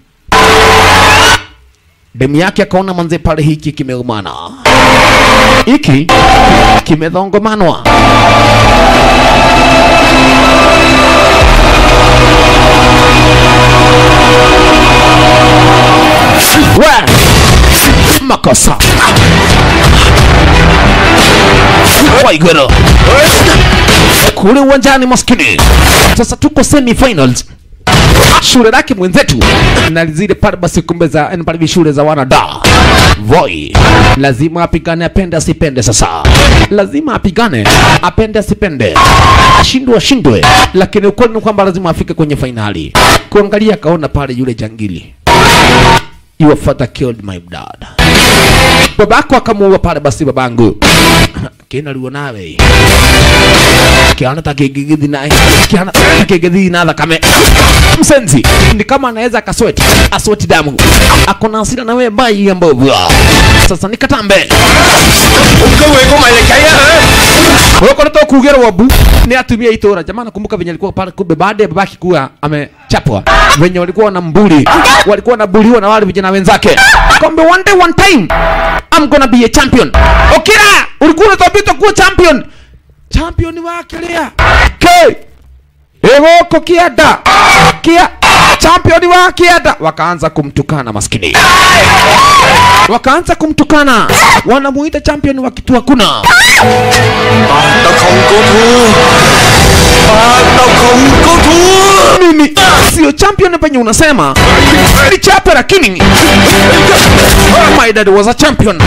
demu yake akaona manze pale hiki kimeumana. Hiki kimethongomanwa. We makosa waigwero kule uwanjani maskini. Sasa tuko semi-finals. Shule lake mwenzetu na zile pale basi kumbe za yani pale shule za wanada. Voi. Lazima apigane apende asipende sasa. Lazima apigane apende asipende. Ashindwe ashindwe. Lakini ukweli ni kwamba lazima afike kwenye fainali kuangalia akaona pale yule jangili. Your father killed my dad babako akamuua pale basi babangu. Kina ruo nawe. Kiana ta kigigithi naye kiana ta kigigithi na thakame. Msenzi ni kama anaweza akasweti asweti damu. Akona hasira na wewe bai ambao sasa nikatambe Cái quyền ndo kugera wabu? Ni atumia itora jamani, kumbuka venye alikuwa pale kumbe baada ya babaki kuwa amechapwa. Venye walikuwa na mbuli, walikuwa na wanabuliwa na wale vijana wenzake. Kumbe one day one time I'm gonna be a champion. Okira ulikuwa unatuambia utakuwa champion. Champion wa Kilea. ke Egoko kokiada. kia champion wa hata wakaanza kumtukana maskini. Wakaanza kumtukana. Wanamuita champion wa kitu hakuna. Mimi sio champion penye unasema. Ni chape lakini. My dad was a champion.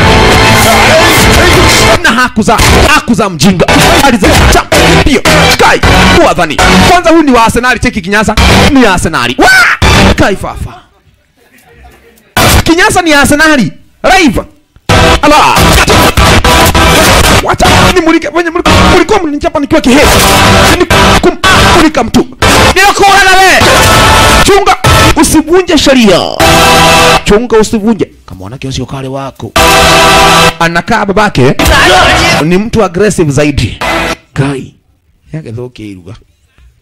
Na hakuza hakuza mjinga. Aliza champion. Kai kuadhani kwanza huyu ni wa Arsenal cheki kinyasa. Ni Arsenal. Wa! kai fafa. Kinyasa ni Arsenal. Live ala wacha nimulike wenye mulikuwa mulikuwa mlinichapa nikiwa kihe kumulika mtu. Ninakuona na wewe. Chunga usivunje sheria. Chunga usivunje. Kama wanake usio kale wako. Anakaa babake. Ni mtu aggressive zaidi. Kai. Yake thoke iruga.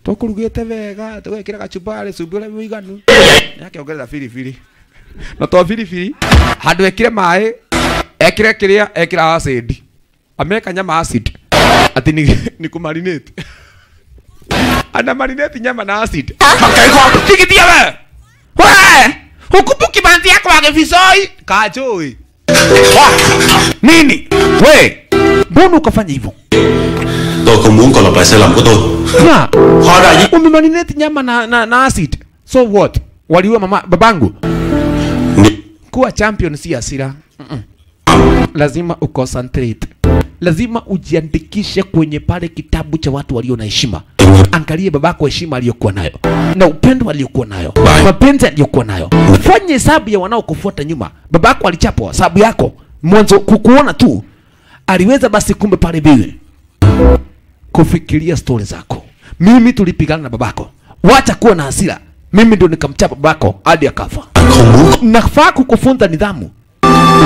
Tukurugite wega tugekira gachumbari cumbi muiganu. Yake ongerera biribiri. Na to biribiri. Handu ekire mai ekire kiria ekira acid ameka nyama acid. Ati ni, ni kumarinate. Ana marinate nyama na acid. Akaigwa tigitia we. We! Hukumbuki manzi yako agefisoi kajoi nini? We! Mbona ukafanya hivyo? Toko mungu na pesa la lại sai lầm của tôi Ha, Hóa ra giết umemarinate nyama na, na, na acid. So what? Waliua mama babangu? Kuwa champion si asira Mm-mm. lazima uconcentrate lazima ujiandikishe kwenye pale kitabu cha watu walio na heshima. Angalie babako heshima aliyokuwa nayo. Na upendo aliyokuwa nayo. Mapenzi aliyokuwa nayo. Fanye hesabu ya wanaokufuata nyuma. Babako alichapwa. Sababu yako. Mwanzo kukuona tu. Aliweza basi kumbe pale bili kufikiria stori zako. Mimi tulipigana na babako. Wacha kuwa na hasira. Mimi ndio nikamchapa babako hadi akafa. Nafaa kukufunza nidhamu.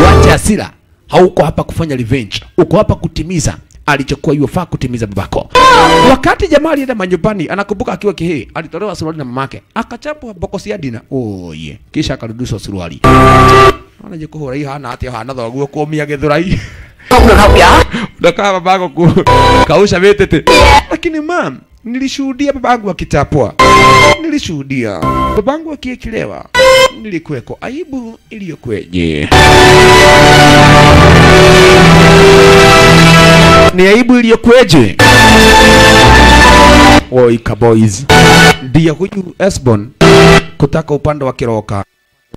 Wacha hasira hauko hapa kufanya revenge. Uko hapa kutimiza alichokuwa yofaa kutimiza babako. Wakati jamaa alienda manyumbani anakumbuka akiwa kihii alitolewa suruali na mamake akachapwa bokosi ya dina. Oye. Kisha akarudishwa suruali. Anaje kuhura hii hana hati hana thoguo kumia githurai unakaa babako ku, kausha vetete lakini mam nilishuhudia babangu akitapwa. nilishuhudia. Babangu akiekelewa nilikuweko aibu iliyokweje ni aibu iliyokweje oika boys. Ndiye huyu esbon kutoka upande wa kiroka.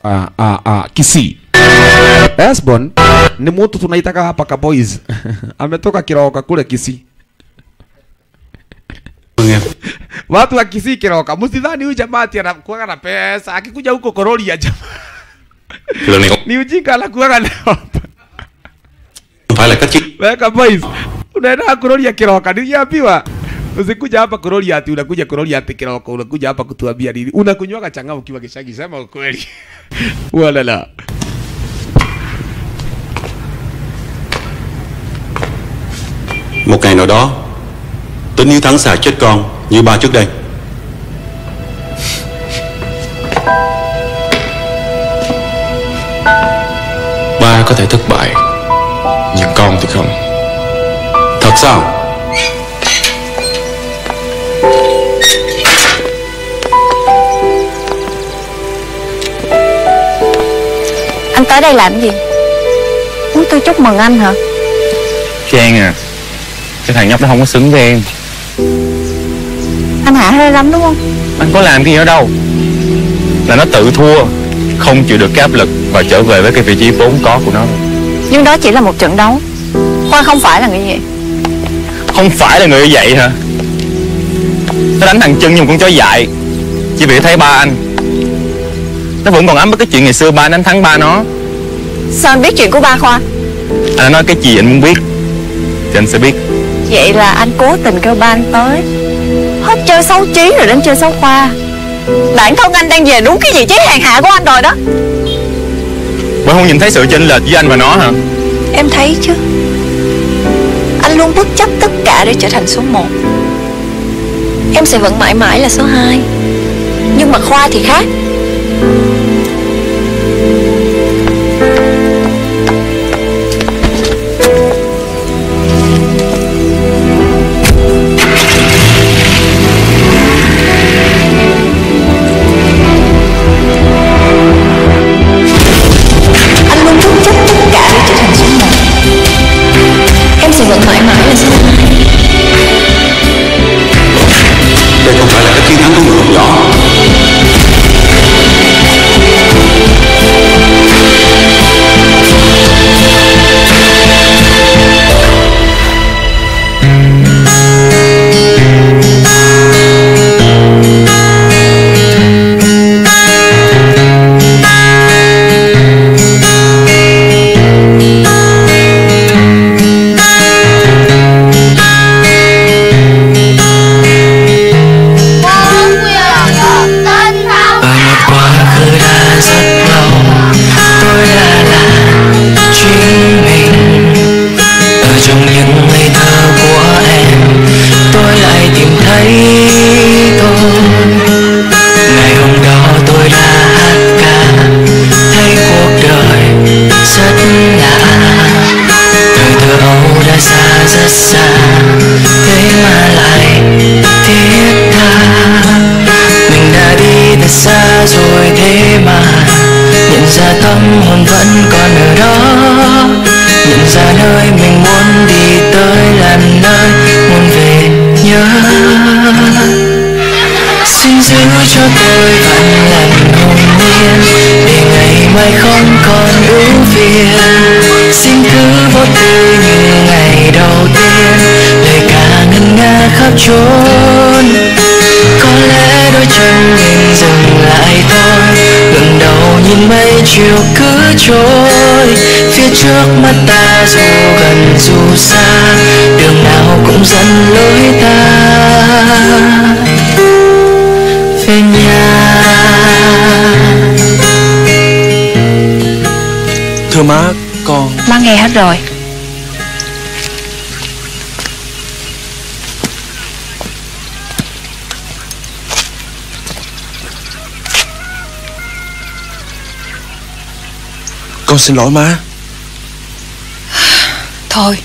Uh, uh, uh, kisii Esbon ni mtu tunaitaka hapa ka boys. Ametoka kiroka kule Kisii. Watu wa oka kiroka, msidhani huyu jamati anakuaga na pesa. Akikuja huko koroli ya jamaa. Ni ujinga anakuwa na không phải là cách chứ Weka boys. Unaenda kurolia kiroka, niliambiwa. Usikuja hapa kurolia ati unakuja kurolia ati kiroka, unakuja hapa kutuambia nini? Unakunywaga changao ukiwa kishagi, sema ukweli. Wala la. Một ngày nào đó Tính Hiếu Thắng xà chết con Như ba trước đây. Ba có thể thất bại Nhưng con thì không. Thật sao? Anh tới đây làm gì? Muốn tôi chúc mừng anh hả? Trang à Cái thằng nhóc đó không có xứng với em Anh hạ hơi lắm đúng không? Anh có làm cái gì ở đâu? Là nó tự thua Không chịu được cái áp lực Và trở về với cái vị trí vốn có của nó. Nhưng đó chỉ là một trận đấu. Khoa không phải là người gì Không phải là người như vậy hả? Nó đánh thằng chân như một con chó dại. Chỉ vì thấy ba anh. Nó vẫn còn ấm với cái chuyện ngày xưa ba anh đánh thắng ba nó. Sao anh biết chuyện của ba Khoa? Anh nói cái gì anh muốn biết Thì anh sẽ biết Vậy là anh cố tình kêu ba anh tới. Hết chơi xấu trí rồi đến chơi xấu Khoa. Bản thân anh đang về đúng cái vị trí hàng hạ của anh rồi đó. Bởi không nhìn thấy sự chênh lệch với anh và nó hả? Em thấy chứ. Anh luôn bất chấp tất cả để trở thành số 1 Em sẽ vẫn mãi mãi là số 2 Nhưng mà Khoa thì khác trước mắt ta dù gần dù xa đường nào cũng dẫn lối ta. Về nhà. Thưa má con. Má nghe hết rồi. Con xin lỗi má Thôi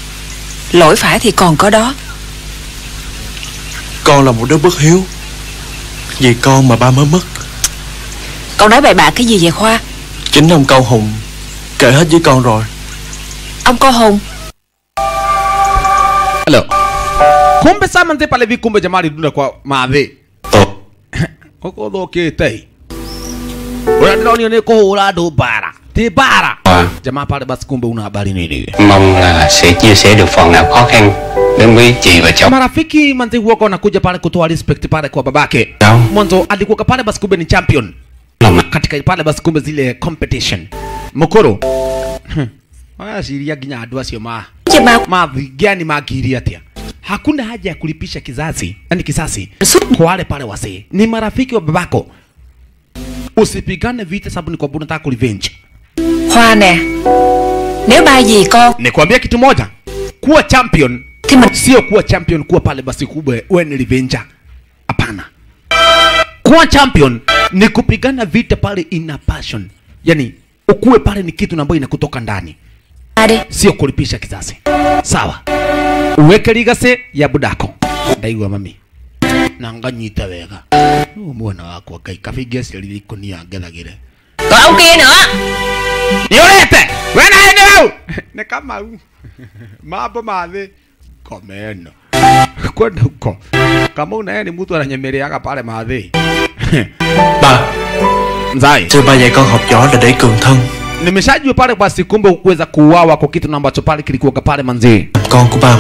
Lỗi phải thì còn có đó Con là một đứa bất hiếu Vì con mà ba mới mất Con nói bậy bạ cái gì vậy Khoa Chính ông Cao Hùng Kể hết với con rồi Ông có hùng Hello. Kumbe saa manze pale hivi kumbe jamaa alidunda kwa maadhi. Huko thokite. Ura ndĩronio nĩ kũhũra andũ mbara. Debara. Jamaa pale basi kumbe una habari nini? Mong là sẽ chia sẻ được phần nào khó khăn đến với chị và cháu Marafiki manzi huoga wanakuja pale kutoa respect pale kwa babake. Mwanzo alikuwa pale basi kumbe ni champion. Katika pale basi kumbe zile competition. Mukuru. Wasiria ginya andu acio ma. Mathingiani magiria atia? Hakuna haja ya kulipisha kizazi yani kisasi kwa wale pale wasee. Ni marafiki wa babako. Usipigane vita sababu ni kwa bunda ta kurevenge Hoa nè Nếu ba gì con nikwambia kitu moja. Kuwa champion sio kuwa champion kuwa pale basi kubwa wewe ni revenger. Hapana. Kuwa champion ni kupigana vita pale ina passion. Yani ukuwe pale ni kitu ambayo inakutoka ndani. Sio kulipisha kizazi. Sawa. Uweke ligase ya budako. Ndaigua mami. Na nganyita wega. Ũyũ mwana wakwa ngai kabingi aciarire ikonia ngethagire Còn ông kia nữa. Niorete we naye nĩ wau nĩ kamau mambo ma thĩ komeno kwenda huko kamau naye ni mtu ananyemereaga pale ma thĩ Ba Mzai Chưa bà dạy. Con học gió là để cường thân. Nimeshajua pale basi kumbe kuweza kuuawa kwa kitu na ambacho pale kilikuwa pale manzi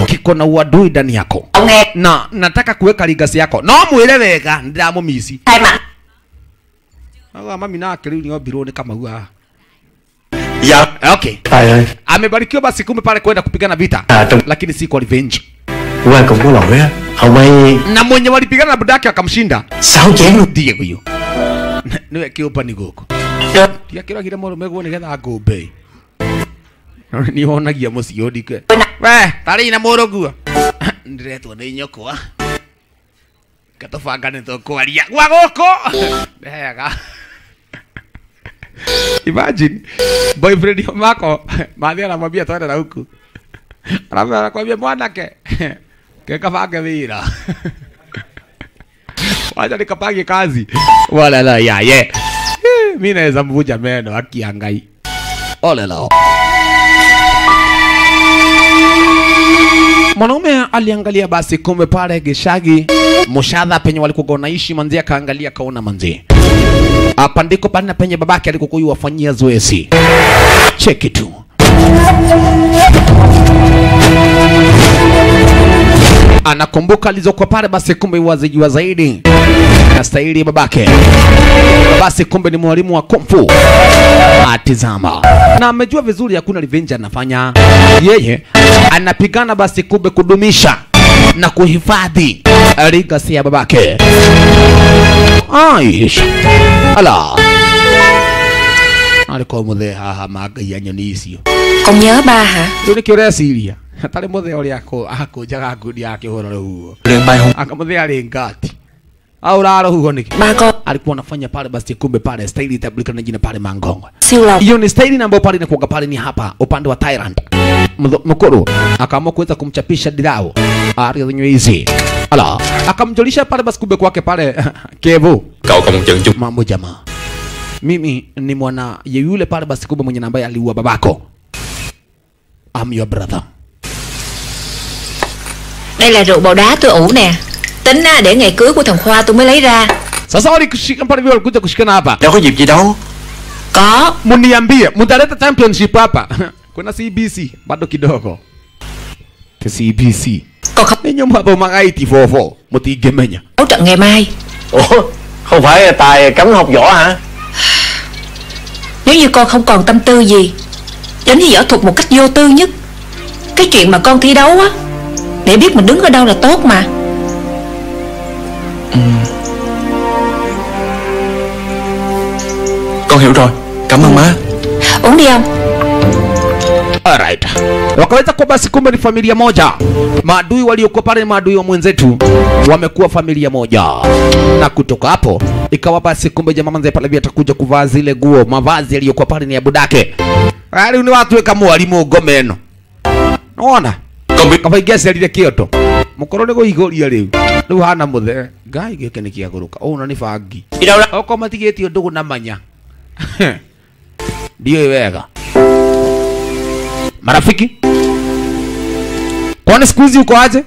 kiko na uadui ndani yako na nataka kuweka ligasi yako no mwire wega ndiramumisi Aga mami nake rĩu nĩombirwo nĩ kamau haha Yeah. okay amebarikiwa basi kumbe pale kwenda kupigana vita. Lakini si kwa revenge. Wewe á na mwenye walipigana na budaki akamshinda. Luôn ndiye huyo. Niwe nĩ gũkũ tiga kĩragire mũrũme getha ngombe. Ni mucio ndike we tari na guo ni nyokwa gwa gũkũ! Wega imagine boyfriend wako anamwambia twende na huku. Alafu anakwambia mwanake wira. Wacha nikapange kazi. Yaye mi naweza mvuja meno akia ngai ole mwanaume aliangalia basi kumbe pale geshagi mushadha penye walikuwa manzi akaangalia kaona manzi hapa ndiko pana penye babake alikokuwa wafanyia zoezi. Cheki tu. Anakumbuka alizokuwa pale basi kumbe wazijua zaidi. Na staili babake. Basi kumbe ni mwalimu wa kumfu atizama. Na amejua vizuri hakuna revenge anafanya. Yeye anapigana basi kumbe kudumisha na kuhifadhi legacy ya babake. Aish ala. Ariko muthe haha mangai nyoni icio. Nä kä å reciria rĩu må the å rä ũrĩa akũnjaga ngundi ya kĩhũra rũhuo Luyện bay hung akamũthĩa arĩ ngati au lalo huko niki Mango. alikuwa anafanya pale basi kumbe pale staili itabulika na jina pale lòng hiyo ni staili na ambayo pale inakuwa pale ni hapa upande wa Thailand. Mkuru akaamua kuweza kumchapisha dirao arinywe hizi. Ala. Akamjulisha pale basi kumbe kwake pale kevu. Kao kama mjanju mambo jamaa. Mimi ni mwana yeyule pale basi kumbe mwenye namba ambaye aliua babako. I'm your brother. Đây là rượu bầu đá tôi ủ nè Tính á, để ngày cưới của thằng Khoa tôi mới lấy ra. Sasa walikushika pale vile walikuja kushikana hapa Đâu có dịp gì đâu. Có. Muniambie mtaleta championship hapa kuna CBC bado kidogo Ke CBC ninyo mwapa magaiti fofo mutingemenya đấu trận ngày mai. Ủa Không phải Tài cấm học võ hả? Nếu như con không còn tâm tư gì Đến với võ thuật một cách vô tư nhất Cái chuyện mà con thi đấu á Để biết mình đứng ở đâu là tốt mà Con hiểu rồi Cảm ơn má Uống đi ông Alright. Wakaweza kuwa basi kumbe ni familia moja. Maadui waliokuwa pale ni maadui wa mwenzetu wamekuwa familia moja, na kutoka hapo ikawa basi kumbe jamaa mzee pale atakuja kuvaa zile nguo, mavazi yaliyokuwa pale ni ya budake. Hali ni watu weka mwalimu ngomeno. Naona kabaingia ciarire kioto mukoro go igoria riu riu hana muthe ngai gike ni kiaguruka una ni bangi. Oko matigitio ndugu na manya. Ndio wega. Marafiki? Kwani siku hizi uko aje?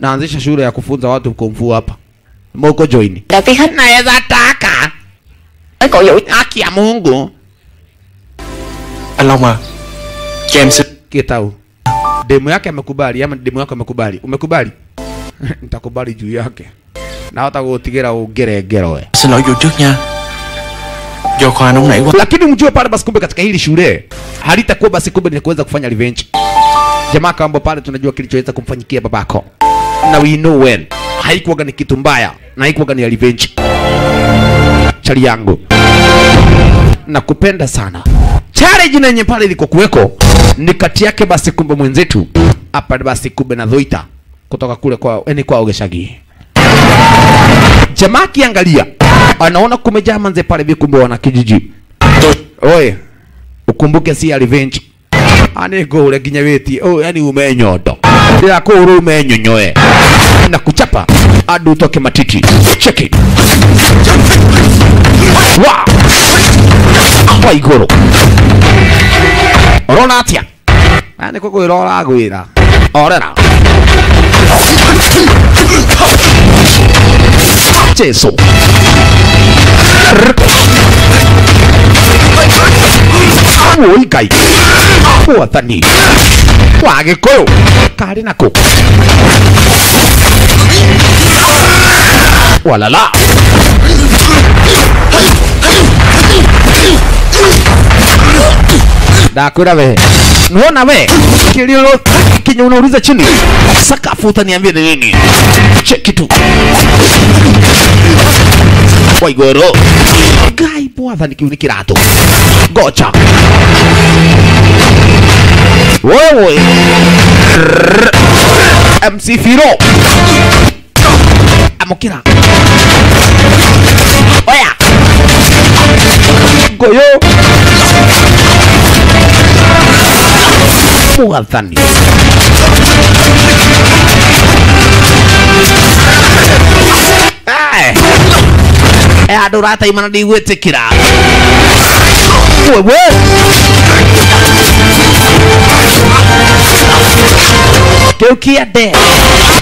Naanzisha shule ya kufunza watu kumfu hapa. Moko joini hết naweza taka. Cậu Vũ haki ya mungu. Alama. James. Kitau. Demu yake amekubali ama demu yako amekubali? Umekubali? Nitakubali juu yake. Na hata gutigira ungerengerwe. Xin lỗi trước nha Do Khoa nóng nảy quá Lakini mjue pale basi kumbe katika hili shule halitakuwa basi kumbe ni kuweza kufanya revenge. Jamaa kamba pale tunajua kilichoweza kumfanyikia babako. Na we know when Haikuwaga ni kitu mbaya na haikuwaga ni ya revenge. Chali yangu. Nakupenda sana. Challenge na yenye pale iliko kuweko ni kati yake basi kumbe mwenzetu hapa basi kumbe na Dhoita kutoka kule kwa yani kwa Geshagi. Jamaa akiangalia anaona kumejaa manze pale vikumbe wana kijiji. Oye, ukumbuke si ya revenge. Ani gore ginya weti. Oh, yani umenyodo. Ndira kuru umenyonyoe. Na kuchapa adu utoke matiti. Check it. Wa! Kwa igoro. Orona atia. Ani koko irora gwira. Orera. Jesu. Ôi cày Wathani Wa Gĩkũyũ Karĩ nako Walala Nuona we. Kilio Kinya unauliza chini. Sakafu utaniambia ni nini? Cheki tu Waigoro. Gai bwadha nikiuni nĩ kĩratũ Gocha. Wewe. MC Firo. Amokira Oya. Goyo Eh Eh andå rataimana tä kä ra wewe kä u kä nde.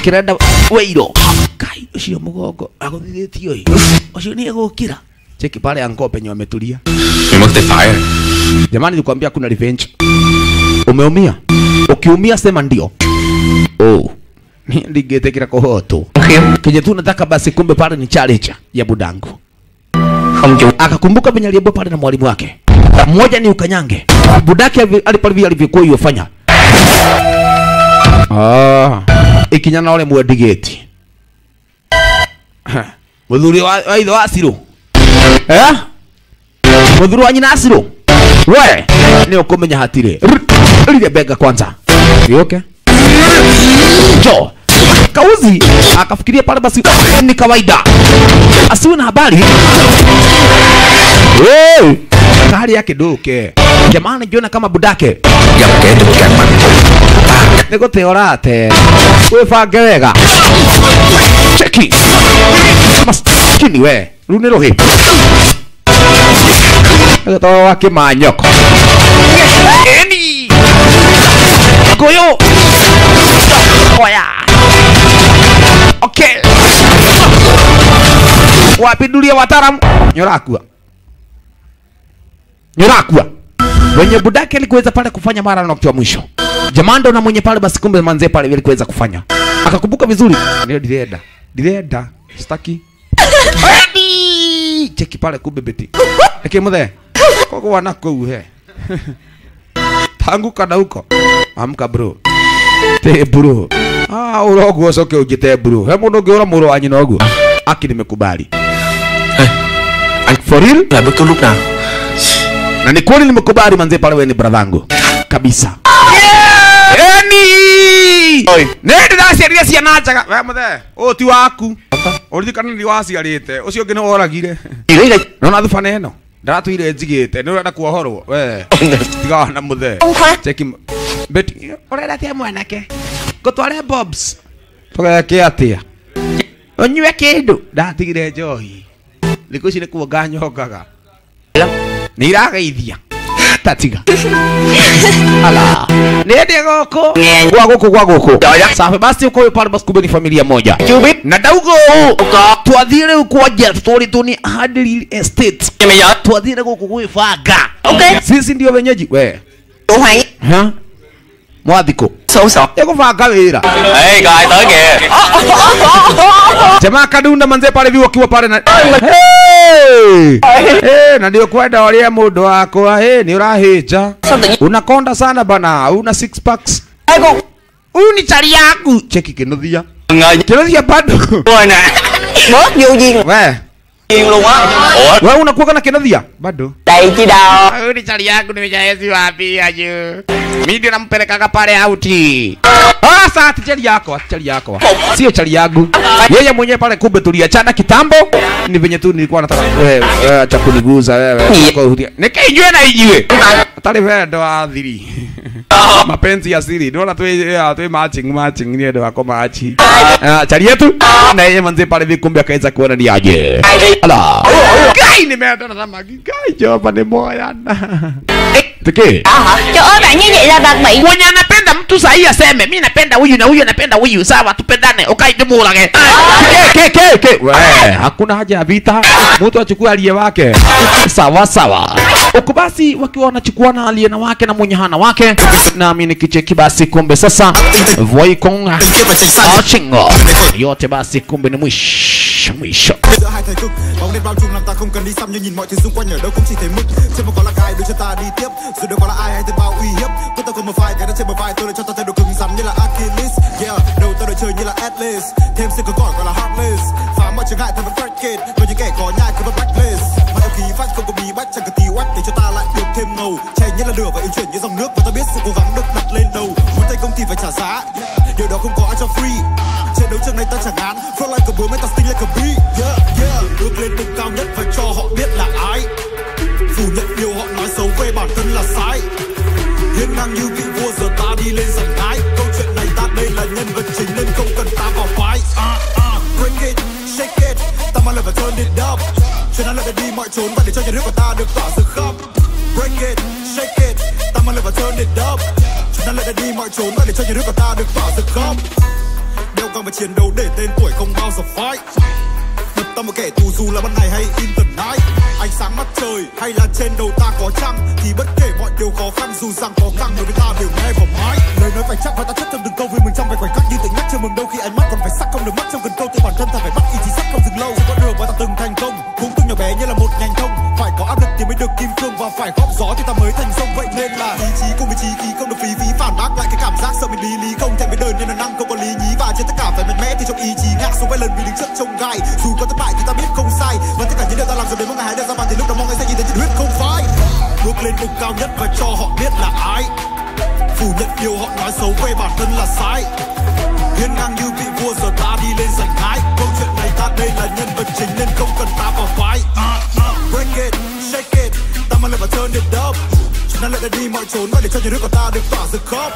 Kä renda wäiro kai å cio må gongo agå thithä tie å å cio nä egå kä ra cheki pale anko penye wametulia Mình mất tay phải jamani nilikwambia kuna revenge umeumia? Ukiumia sema ndio. Oh. Ndingetekera kuhoto kenye tu nataka basi kumbe pale ni challenge ya budangu. Akakumbuka venye aliyebo pale na mwalimu wake. Mmoja ni ukanyange budake alipalivia alivyokuwa yofanya ah. Ikinyana ole mwedigeti. muthuri wa ithe wa Siro eh? Muthuri wa nyina Siro we! Ni ukumenya hatire rire bega kwanza. Okay jo. Kauzi akafikiria pale basi ni kawaida. Asiwe na habari. Hey! hali yake duke jamaa anajiona kama budake. Gặp kẻ địch càng mạnh nä gå tä orate wä bange wega. Cheki. Maskini we rä u nä rå hä agätwarwo wa Kimanyoko eni yå oya okay wapindulia wataalamu nyorakua nyorakua wenye budake alikuweza pale kufanya mara na wakati wa mwisho. Jamando na mwenye pale basi kumbe manzee pale alikuweza kufanya. Akakumbuka vizuri. Ndio dileda dileda staki. Cheki pale kumbe beti eke muthe kogo wana kou he. Tangu kana huko amka bro. Te bro. Ah urogo soke ujite bro. He mundu ngiura muru wa nyina oguo aki nimekubali. Anh for real? Na beto look now. na ni kweli nimekubali manze pale wewe ni bradhangu kabisa. Eni! Nende ndaciarire ciana njaga. We muthe ũyũ ti waku. Ũririkana nĩ waciarĩte ũcio ũngĩ nĩ woragire. Nona thubana ĩno ndaratũire njigite ni urenda kuohorwo we tigawa na muthe cheki beti ũrenda tia mwanake? Ngutware bobs tugeke atia unyue kindu ndatigire njohi. Thiku ici nĩ kuonga nyongaga nĩ irageithia tatiga. Ala. Nende goko. Gwa goko gwa goko. Safi. Basi uko pale basi kumbe ni familia moja. Na daugo. Twathire kwa jet tori tuni real estate. Twathire kå gwibanga ok sisi ndio wenyeji. We Tụ Hoàng ha mwathiko Sổ sổ Ekubanga wira Ê coi tới kìa jamaa kadunda manze pale vi akiwa pale na hey! hey, na ndio kwenda walia mundu wakwa. Hey, ni urahija unakonda sana bana. Una six packs. Huyu ni chari yangu cheki kinuthia kinuthia bado luôn á Ủa we unakuwa na kinuthia bado huyu ni chali yangu nimejaezi wapi aje mimi ndio nampelekaga pale auti Ah, sasa ati chali yako, ati chali yako. Sio chali yangu. Yeye mwenyewe pale kumbe tuliachana kitambo. Ni venye tu nilikuwa nataka wewe acha kuniguza wewe. Nikijue na ijue. Atari wewe ndo athiri. Mapenzi ya siri. Ndio tu tu matching matching ni ndo wako machi. Ah, chali yetu na yeye manze pale vikumbe akaweza kuona ni aje. Ala. Kai nimeenda na samaki. Kai jopa ni moya. Teke. Trời ơi bạn như vậy là bạn bị Mwenye anapenda mtu sahi aseme mimi napenda huyu na huyu anapenda huyu. Sawa tupendane. Ukaitumulage. ke ke ke we hakuna haja ya vita. Mtu achukue aliye wake. Sawa sawa. Huku basi wakiwa wanachukuana aliye na wake na mwenye hana wake nami nikicheki basi kumbe sasa Voikong Achingo yote basi kumbe ni mwisho mwisho giữa hai thời cực bóng đen bao trùm làm ta không cần đi xăm nhưng nhìn mọi thứ xung quanh ở đâu cũng chỉ thấy mức trên một có là gai đưa cho ta đi tiếp, dù đâu có là ai hay tên bao uy hiếp. Có ta còn một vài cái đã trên một vai tôi đã cho ta thay độ cứng rắn như là Achilles. Yeah, đầu tôi đợi chơi như là Atlas. Thêm sự cứng cỏi gọi là heartless. Phá mọi trở ngại ta vẫn bracket với những kẻ có nhai cứ vẫn blacklist mà đôi khí phát không có bí bách, chẳng cần tí oách để cho ta lại được thêm ngầu. Chảy như là lửa và yêu chuyển như dòng nước, và ta biết sự cố gắng được đặt lên đầu. Muốn thành công thì phải trả giá. Điều đó không có ai cho free trước nay ta chẳng án flow like a bướm hay ta sting like a bee. Yeah yeah. Bước lên đỉnh cao nhất và cho họ biết là ai. Phủ nhận điều họ nói xấu về bản thân là sai. Hiên ngang như vị vua giờ ta đi lên giành ái câu chuyện này ta đây là nhân vật chính nên không cần ta vào phái, uh, uh, bring it shake it. Ta mang lời và turn it up. Chuyện này lại để đi mọi chốn và để cho nhà huyết của ta được tỏa rực khắp bring it shake it. Ta mang lời và turn it up. Chuyện này lại để đi mọi chốn và để cho nhà huyết của ta được tỏa rực khắp đeo găng và chiến đấu để tên tuổi không bao giờ phai. Đập ta một kẻ tù dù là ban ngày hay in the night. Ánh sáng mặt trời hay là trên đầu ta có trăng, thì bất kể mọi điều khó khăn dù rằng có căng, đối với ta đều nghe vào mái lời nói phải chắc và ta chất thêm từng câu vui mừng trong vài khoảnh khắc như tự nhắc chưa mừng đâu khi ánh mắt còn phải sắc, không được mắt trong gần câu tự bản thân ta phải bắt ý chí sắc, không dừng lâu. Trên con đường mà ta từng thành công, cũng từng nhỏ bé như là một nhành thông. Phải có áp lực thì mới được kim cương và phải góp gió thì ta mới thành sông vậy nên là ý chí cùng với chí khí không được phí lý lý không thành với đời nên là năng không có lý nhí. Và trên tất cả phải mạnh mẽ thì trong ý chí ngã xuống vài lần vì đứng trước trông gai. Dù có thất bại thì ta biết không sai và tất cả những điều ta làm rồi đến một ngày hãy đưa ra bàn thì lúc đó mọi người sẽ nhìn thấy nhiệt huyết không phai. Bước lên đỉnh cao nhất và cho họ biết là ai. Phủ nhận điều họ nói xấu về bản thân là sai. Hiên ngang như vị vua giờ ta đi lên giành thái. câu chuyện này ta đây là nhân vật chính nên không cần ta vào vai. Uh, uh, break it shake it ta mang lại và turn it up. Chúng ta lại đã đi mọi trốn và để cho nhiệt huyết của ta được tỏa rực khắp